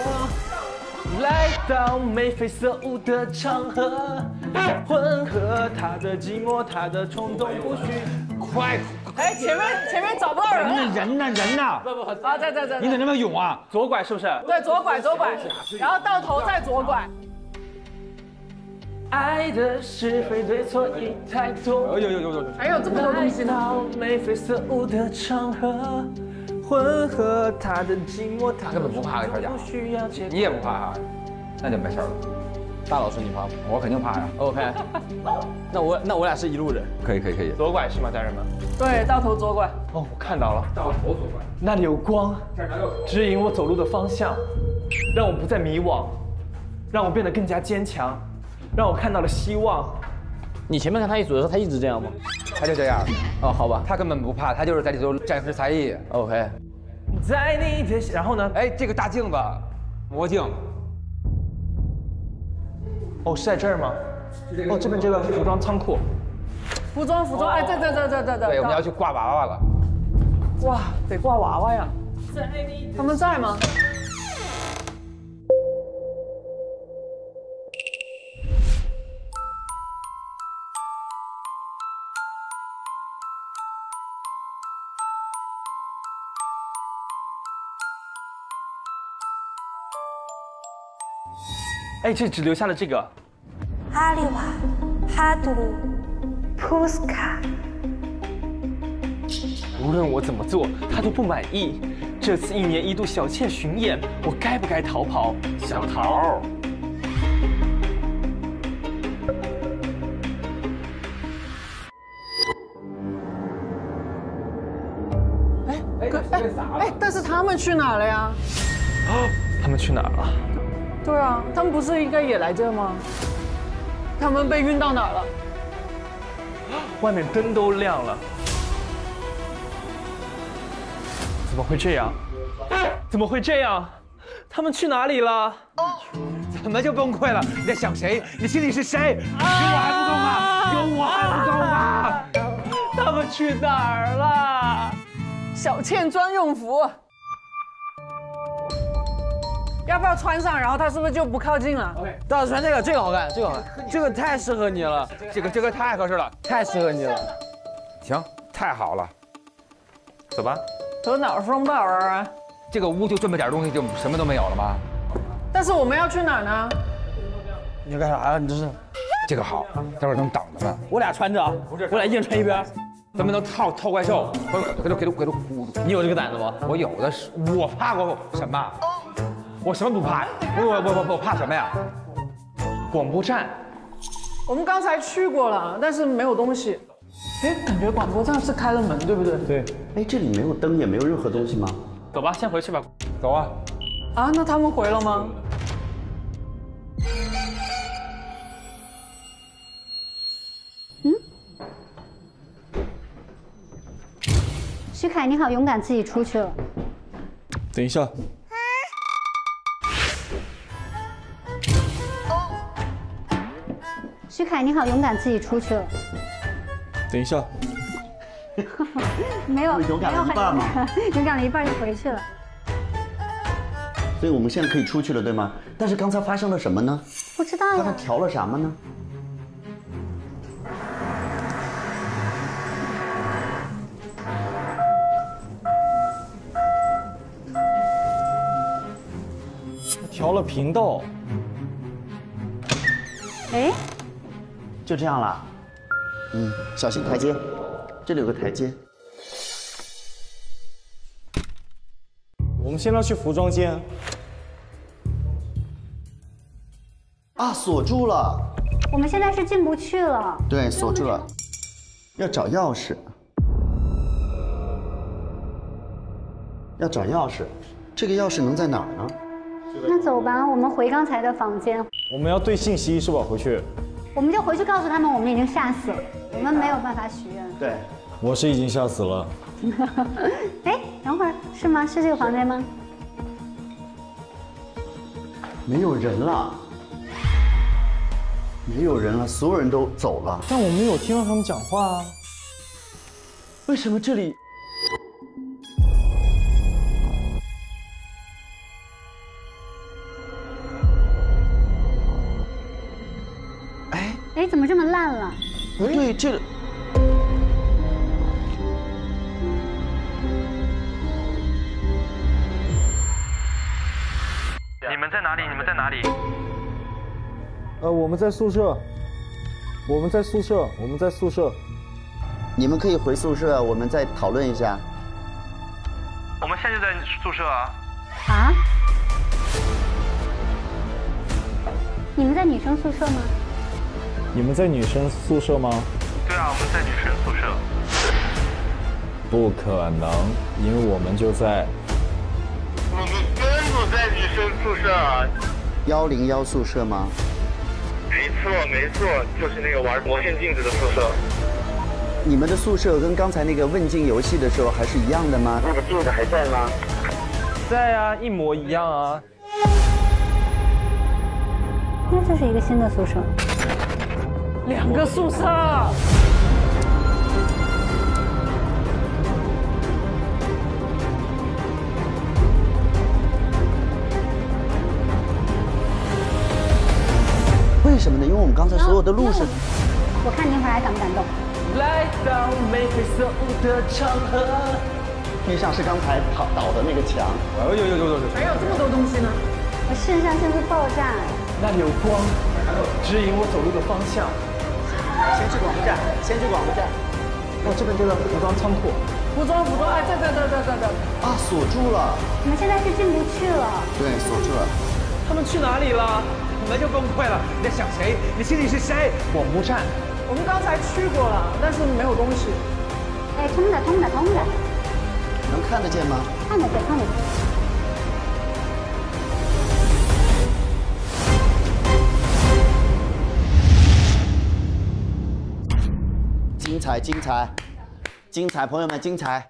K: 来到眉飞色舞的场合，混合他的寂寞，他的冲动，不许
F: 快！
J: 哎，前面前面找不到人了。
F: 人呢？人呢？
J: 不不，啊，在在在。
F: 你怎么那么勇啊？
K: 左拐是不是？
J: 对，左拐左拐，然后到头再左拐。
K: 爱的是非对错已太多。
F: 哎呦呦呦呦。
J: 还有这么多东西呢。
K: 眉飞色舞的场合。混合他的寂寞，
F: 他根本不怕这小家伙，你也不怕哈，那就没事了。
G: 大老师你怕吗？
F: 我肯定怕呀。
G: OK，*laughs* 那我那我俩是一路人。
F: 可以可以可以。
K: 左拐是吗，家人们？
J: 对，到头左拐。
K: 哦，我看到了。
F: 到头左拐。
K: 那里有光，指引我走路的方向，让我不再迷惘，让我变得更加坚强，让我看到了希望。
G: 你前面看他一组的时候，他一直这样吗？
F: 他就这样。
G: 哦，好吧，
F: 他根本不怕，他就是在里头展示才艺。
G: OK。
K: 在你的，然后呢？
F: 哎，这个大镜子，魔镜。
K: 哦，是在这儿吗？哦，这边这个服装仓库。
J: 服装服装，哎，这这这这这这。
F: 对，我们要去挂娃娃了。
J: 哇，得挂娃娃呀！他们在吗？
K: 哎，这只留下了这个。
R: 阿里瓦，哈杜鲁，普斯卡。
K: 无论我怎么做，他都不满意。这次一年一度小妾巡演，我该不该逃跑？小桃。
J: 哎哎哎哎！但是他们去哪了呀？
K: 啊，他们去哪了？
J: 对啊，他们不是应该也来这吗？他们被运到哪了？
K: 外面灯都亮了，怎么会这样？怎么会这样？他们去哪里了？
F: 怎么就崩溃了？你在想谁？你心里是谁？有我还不够吗？有我还不够吗？
K: 他们去哪儿了？
J: 小倩专用服。要不要穿上？然后他是不是就不靠近了
G: ？OK，大老师穿这个，这个好看，这个好看，这个太适合你了，
F: 这个这个太合适了，
G: 太适合你了。
F: 行，太好了，走吧。
J: 头脑风暴啊！
F: 这个屋就这么点东西，就什么都没有了吗？
J: 但是我们要去哪儿呢？
G: 你要干啥呀？你这是？
F: 这个好，待会儿能挡着呢。
G: 我俩穿着，我俩一人穿一边，
F: 咱们能套套怪兽，给他给他给他箍住。
G: 你有这个胆子吗？
F: 我有的是，我怕过什么？我什么不怕？我我我我怕什么呀？
K: 广播站，
J: 我们刚才去过了，但是没有东西。哎，感觉广播站是开了门，对不对？
K: 对。
E: 哎，这里没有灯，也没有任何东西吗？
K: 走吧，先回去吧。
F: 走啊。
J: 啊，那他们回了吗？
H: 嗯徐凯，你好勇敢，自己出去了。
D: 等一下，
H: 徐凯，你好勇敢，自己出去了。
D: 等一下，*laughs*
H: 没有，
E: 勇敢了一半嘛 *laughs*
H: 勇敢了一半就回去了。
E: 所以我们现在可以出去了，对吗？但是刚才发生了什么呢？
H: 不知道呀。
E: 刚才调了什么呢？
D: 调了频道，
H: 哎，
E: 就这样了。嗯，小心台阶，这里有个台阶。
D: 我们现在要去服装间。
E: 啊，锁住了。
H: 我们现在是进不去了。
E: 对，锁住了。要找钥匙。要找钥匙，这个钥匙能在哪儿呢？
H: 那走吧，我们回刚才的房间，
D: 我们要对信息是吧？回去。
H: 我们就回去告诉他们我们已经吓死了，我们没有办法许愿。
E: 对，
D: 我是已经吓死了。*laughs*
H: 哎，等会儿是吗？是这个房间吗？
E: 没有人了，没有人了，所有人都走了。
D: 但我没有听到他们讲话啊。
E: 为什么这里？
H: 怎么这么烂了？
E: 对，这个
K: 你们在哪里？你们在哪里？
D: 呃，我们在宿舍，我们在宿舍，我们在宿舍。
E: 你们可以回宿舍，我们再讨论一下。
K: 我们现在就在宿舍啊。
H: 啊？你们在女生宿舍吗？
D: 你们在女生宿舍吗？
K: 对啊，我们在女生宿舍。
D: 不可能，因为我们就在。
U: 我们真不在女生宿舍。
E: 幺零幺宿舍吗？
U: 没错，没错，就是那个玩魔线镜子的宿舍。
E: 你们的宿舍跟刚才那个问镜游戏的时候还是一样的吗？
U: 那个镜子还在吗？
K: 在啊，一模一样啊。
H: 那这是一个新的宿舍。
K: 两个宿舍。
E: 为什么呢？因为我们刚才所有的路是……
H: 我看你一会儿还敢不敢动？
K: 来到眉飞色舞的场合。
E: 地上是刚才倒倒的那个墙。
D: 哎呦呦呦呦呦。
J: 还有这么多东西呢？
H: 我肾上腺素爆炸。
K: 那里有光，指引我走路的方向。
E: 先去广播站，先去广播站。
K: 哦，这边这个服装仓库。服装服装，哎，在在在在在在。
E: 啊，锁住了。
H: 你们现在是进不去了。
E: 对，锁住了。
K: 他们去哪里了？
V: 你们就崩溃了。你在想谁？你心里是谁？广播站。
J: 我们刚才去过了，但是没有东西。
H: 哎，通的，通的，通的。
E: 能看得见吗？
H: 看得见，看得见。
E: 彩，精彩，精彩！朋友们，精彩！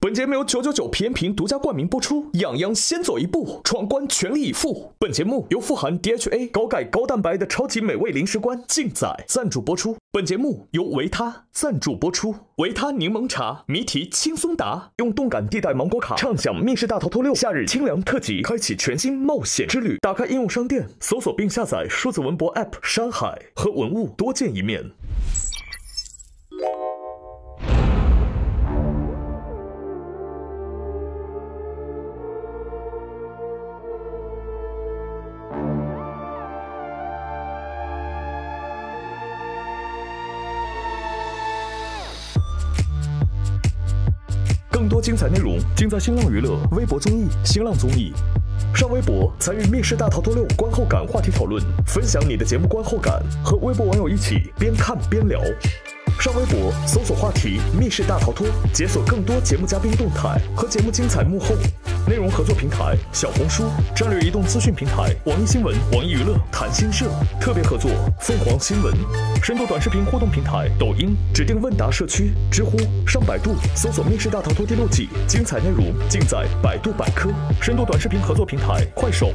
A: 本节目由九九九偏屏独家冠名播出，痒痒先走一步，闯关全力以赴。本节目由富含 DHA 高钙高蛋白的超级美味零食罐劲仔赞助播出。本节目由维他赞助播出。维他柠檬茶谜题轻松答，用动感地带芒果卡畅享《密室大逃脱六》夏日清凉特辑，开启全新冒险之旅。打开应用商店，搜索并下载数字文博 App，山海和文物多见一面。精彩内容尽在新浪娱乐、微博综艺、新浪综艺。上微博参与《密室大逃脱六》观后感话题讨论，分享你的节目观后感，和微博网友一起边看边聊。上微博搜索话题“密室大逃脱”，解锁更多节目嘉宾动态和节目精彩幕后。内容合作平台小红书，战略移动资讯平台网易新闻、网易娱乐、谈新社，特别合作凤凰新闻。深度短视频互动平台抖音，指定问答社区知乎，上百度搜索《密室大逃脱》第六季，精彩内容尽在百度百科。深度短视频合作平台快手。